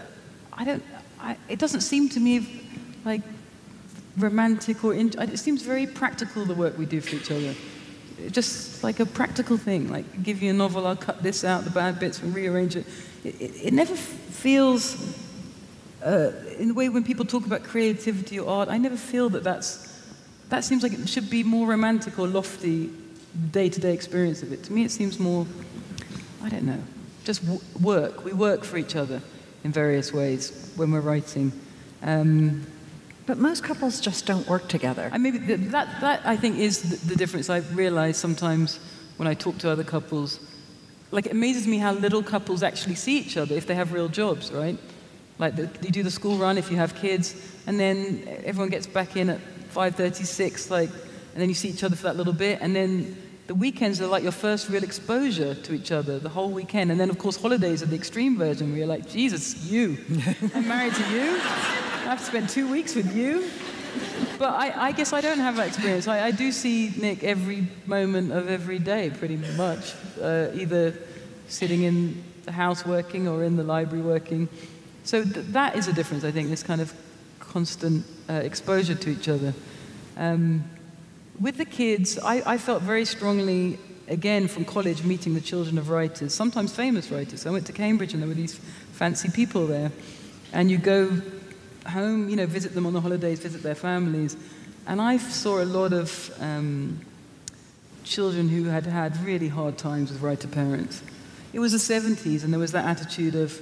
I don't, I, it doesn't seem to me like romantic or, in, it seems very practical, the work we do for each other. Just like a practical thing, like give you a novel, I'll cut this out, the bad bits, and rearrange it. It, it, it never feels, uh, in the way when people talk about creativity or art, I never feel that that's, that seems like it should be more romantic or lofty day-to-day experience of it. To me, it seems more, I don't know, just work. We work for each other in various ways when we're writing. Um, but most couples just don't work together. And maybe that, that I think is the, the difference. I realize sometimes when I talk to other couples, like it amazes me how little couples actually see each other if they have real jobs, right? Like the, you do the school run if you have kids, and then everyone gets back in at 5:36, like, and then you see each other for that little bit, and then the weekends are like your first real exposure to each other, the whole weekend. And then, of course, holidays are the extreme version where you're like, Jesus, you. I'm married to you. I have to spend two weeks with you. But I, I guess I don't have that experience. I, I, do see Nick every moment of every day, pretty much, uh, either sitting in the house working or in the library working. So th- that is a difference, I think, this kind of constant uh, exposure to each other. Um, with the kids, I, I, felt very strongly, again, from college, meeting the children of writers, sometimes famous writers. I went to Cambridge and there were these fancy people there. And you go home, you know, visit them on the holidays, visit their families. And I saw a lot of um, children who had had really hard times with writer parents. It was the 70s, and there was that attitude of,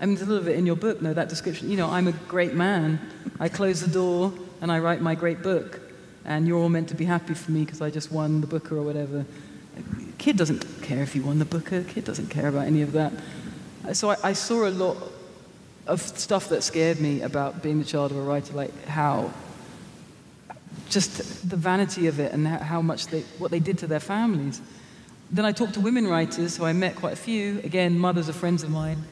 I mean, there's a little bit in your book, no, that description, you know, I'm a great man. I close the door and I write my great book and you're all meant to be happy for me because I just won the Booker or whatever. Kid doesn't care if you won the Booker. Kid doesn't care about any of that. So I, I saw a lot of stuff that scared me about being the child of a writer, like how just the vanity of it and how much they, what they did to their families. Then I talked to women writers, so I met quite a few. Again, mothers of friends of mine,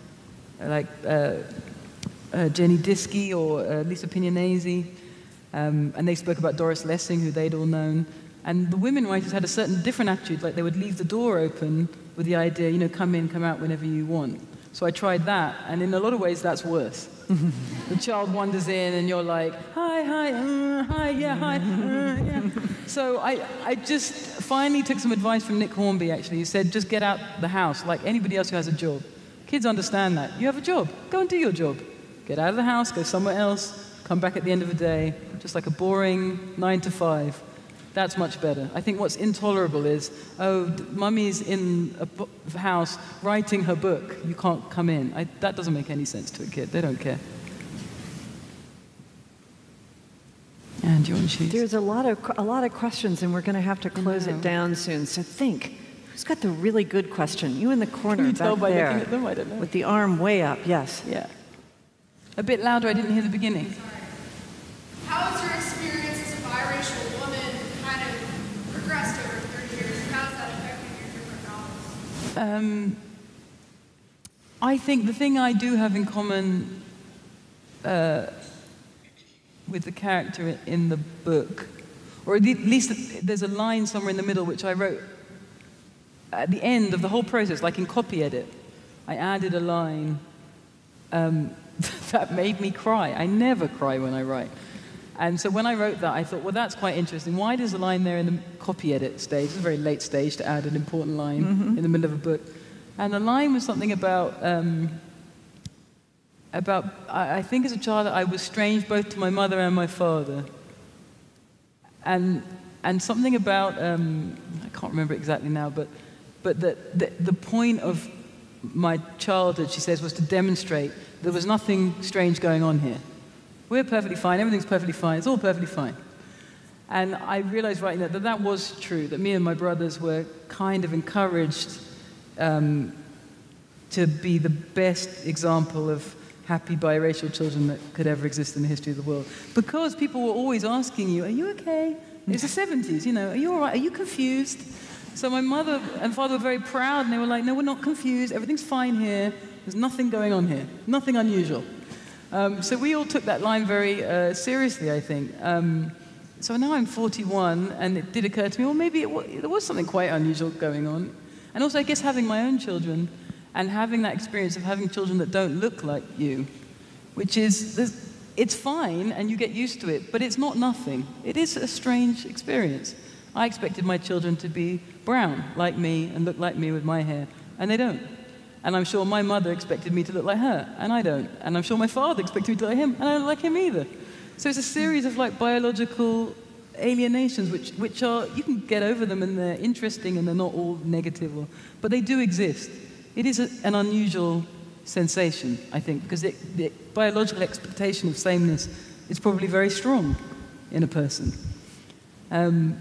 like uh, uh, Jenny Diski or uh, Lisa Appignanesi. Um, and they spoke about Doris Lessing, who they'd all known. And the women writers had a certain different attitude, like they would leave the door open with the idea, you know, come in, come out whenever you want. So I tried that, and in a lot of ways, that's worse. the child wanders in, and you're like, hi, hi, uh, hi, yeah, hi, uh, yeah. So I, I just finally took some advice from Nick Hornby, actually. He said, just get out the house like anybody else who has a job. Kids understand that. You have a job, go and do your job. Get out of the house, go somewhere else, come back at the end of the day, just like a boring nine to five. That's much better. I think what's intolerable is, oh, mummy's in a house writing her book. You can't come in. I, that doesn't make any sense to a kid. They don't care. And you want to? There's a lot of a lot of questions, and we're going to have to close it down soon. So think. Who's got the really good question? You in the corner Can you back tell by there, looking at them? I don't know. with the arm way up. Yes. Yeah. A bit louder. I didn't hear the beginning. How has your experience as a biracial woman kind of progressed over 30 years? How has that affected your different novels? Um, I think the thing I do have in common uh, with the character in the book, or at least there's a line somewhere in the middle which I wrote at the end of the whole process, like in copy edit. I added a line um, that made me cry. I never cry when I write. And so when I wrote that, I thought, well, that's quite interesting. Why does a line there in the copy edit stage, it's a very late stage to add an important line mm-hmm. in the middle of a book. And the line was something about, um, about I, I think as a child, I was strange both to my mother and my father. And, and something about, um, I can't remember exactly now, but, but the, the, the point of my childhood, she says, was to demonstrate there was nothing strange going on here. We're perfectly fine, everything's perfectly fine, it's all perfectly fine. And I realized right that, that that was true, that me and my brothers were kind of encouraged um, to be the best example of happy biracial children that could ever exist in the history of the world. Because people were always asking you, Are you okay? It's the 70s, you know, are you all right? Are you confused? So my mother and father were very proud, and they were like, No, we're not confused. Everything's fine here. There's nothing going on here, nothing unusual. Um, so we all took that line very uh, seriously, I think. Um, so now I'm 41, and it did occur to me, well, maybe there was something quite unusual going on. And also, I guess having my own children and having that experience of having children that don't look like you, which is, it's fine and you get used to it, but it's not nothing. It is a strange experience. I expected my children to be brown like me and look like me with my hair, and they don't. And I'm sure my mother expected me to look like her, and I don't. And I'm sure my father expected me to look like him, and I don't like him either. So it's a series of like biological alienations, which, which are, you can get over them and they're interesting and they're not all negative, or, but they do exist. It is a, an unusual sensation, I think, because the biological expectation of sameness is probably very strong in a person. Um,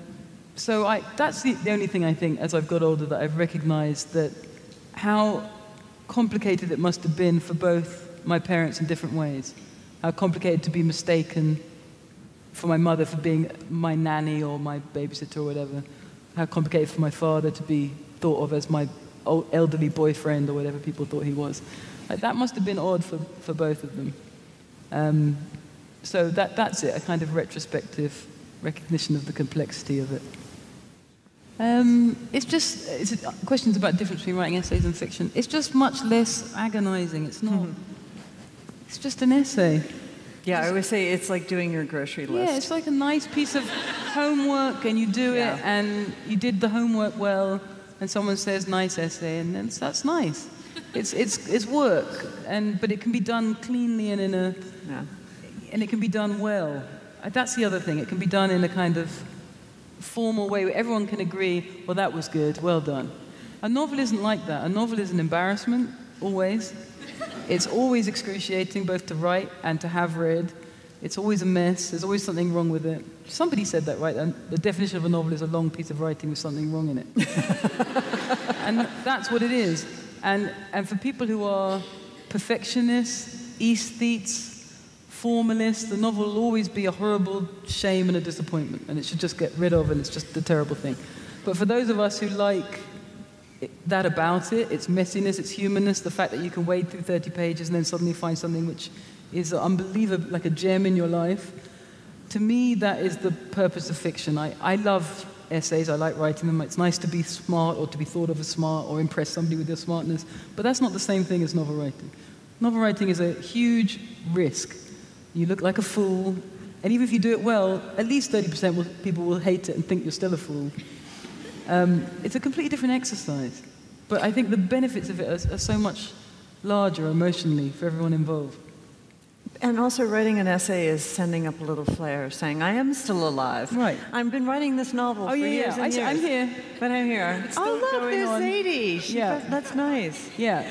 so I, that's the, the only thing I think, as I've got older, that I've recognized that how complicated it must have been for both my parents in different ways. How complicated to be mistaken for my mother for being my nanny or my babysitter or whatever. How complicated for my father to be thought of as my elderly boyfriend or whatever people thought he was. Like, that must have been odd for, for both of them. Um, so that, that's it, a kind of retrospective recognition of the complexity of it. Um, it's just it's questions about the difference between writing essays and fiction. It's just much less agonizing. It's not. Mm-hmm. It's just an essay. Yeah, I always say it's like doing your grocery list. Yeah, it's like a nice piece of homework, and you do yeah. it, and you did the homework well, and someone says nice essay, and then that's nice. It's it's it's work, and but it can be done cleanly and in a, yeah. and it can be done well. That's the other thing. It can be done in a kind of formal way where everyone can agree, well, that was good, well done. A novel isn't like that. A novel is an embarrassment, always. It's always excruciating, both to write and to have read. It's always a mess. There's always something wrong with it. Somebody said that, right? And the definition of a novel is a long piece of writing with something wrong in it. and that's what it is. And, and for people who are perfectionists, aesthetes, formalists, the novel will always be a horrible shame and a disappointment, and it should just get rid of, and it's just a terrible thing. But for those of us who like that about it, its messiness, its humanness, the fact that you can wade through 30 pages and then suddenly find something which is unbelievable, like a gem in your life. To me, that is the purpose of fiction. I, I love essays, I like writing them. It's nice to be smart or to be thought of as smart or impress somebody with your smartness, but that's not the same thing as novel writing. Novel writing is a huge risk. You look like a fool, and even if you do it well, at least 30% will, people will hate it and think you're still a fool. Um, it's a completely different exercise. But I think the benefits of it are, are so much larger emotionally for everyone involved. And also, writing an essay is sending up a little flare, saying, "I am still alive. Right. I've been writing this novel oh, for yeah, years yeah. and I, years. I'm here. But I'm here. It's oh, look, there's on. Zadie. She yeah, does, that's nice. Yeah,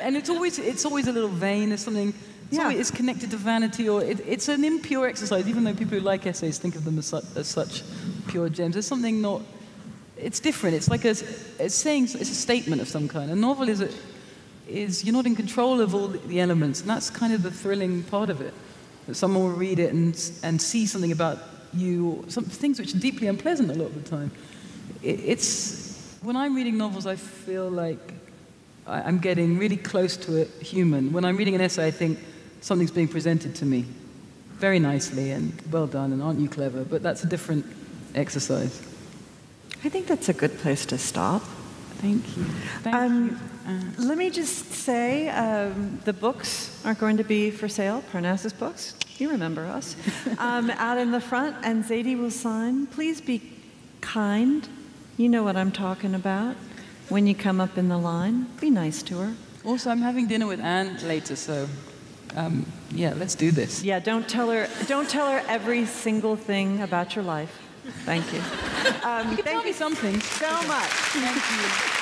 and it's always it's always a little vain. There's something. It's, yeah. always, it's connected to vanity, or it, it's an impure exercise. Even though people who like essays think of them as such, as such pure gems, there's something not. It's different. It's like a, it's saying it's a statement of some kind. A novel is a, is you're not in control of all the elements, and that's kind of the thrilling part of it. That someone will read it and, and see something about you, some things which are deeply unpleasant a lot of the time. It, it's when I'm reading novels, I feel like I, I'm getting really close to a human. When I'm reading an essay, I think something's being presented to me very nicely and well done, and aren't you clever? But that's a different exercise. I think that's a good place to stop. Thank you. Thank Um, you. Uh, Let me just say um, the books are going to be for sale, Parnassus Books. You remember us. um, out in the front, and Zadie will sign. Please be kind. You know what I'm talking about. When you come up in the line, be nice to her. also, I'm having dinner with Ann later, so um, yeah, let's do this. Yeah, don't tell her. Don't tell her every single thing about your life. Thank you. Um, You can thank tell me you something. so much. Thank you.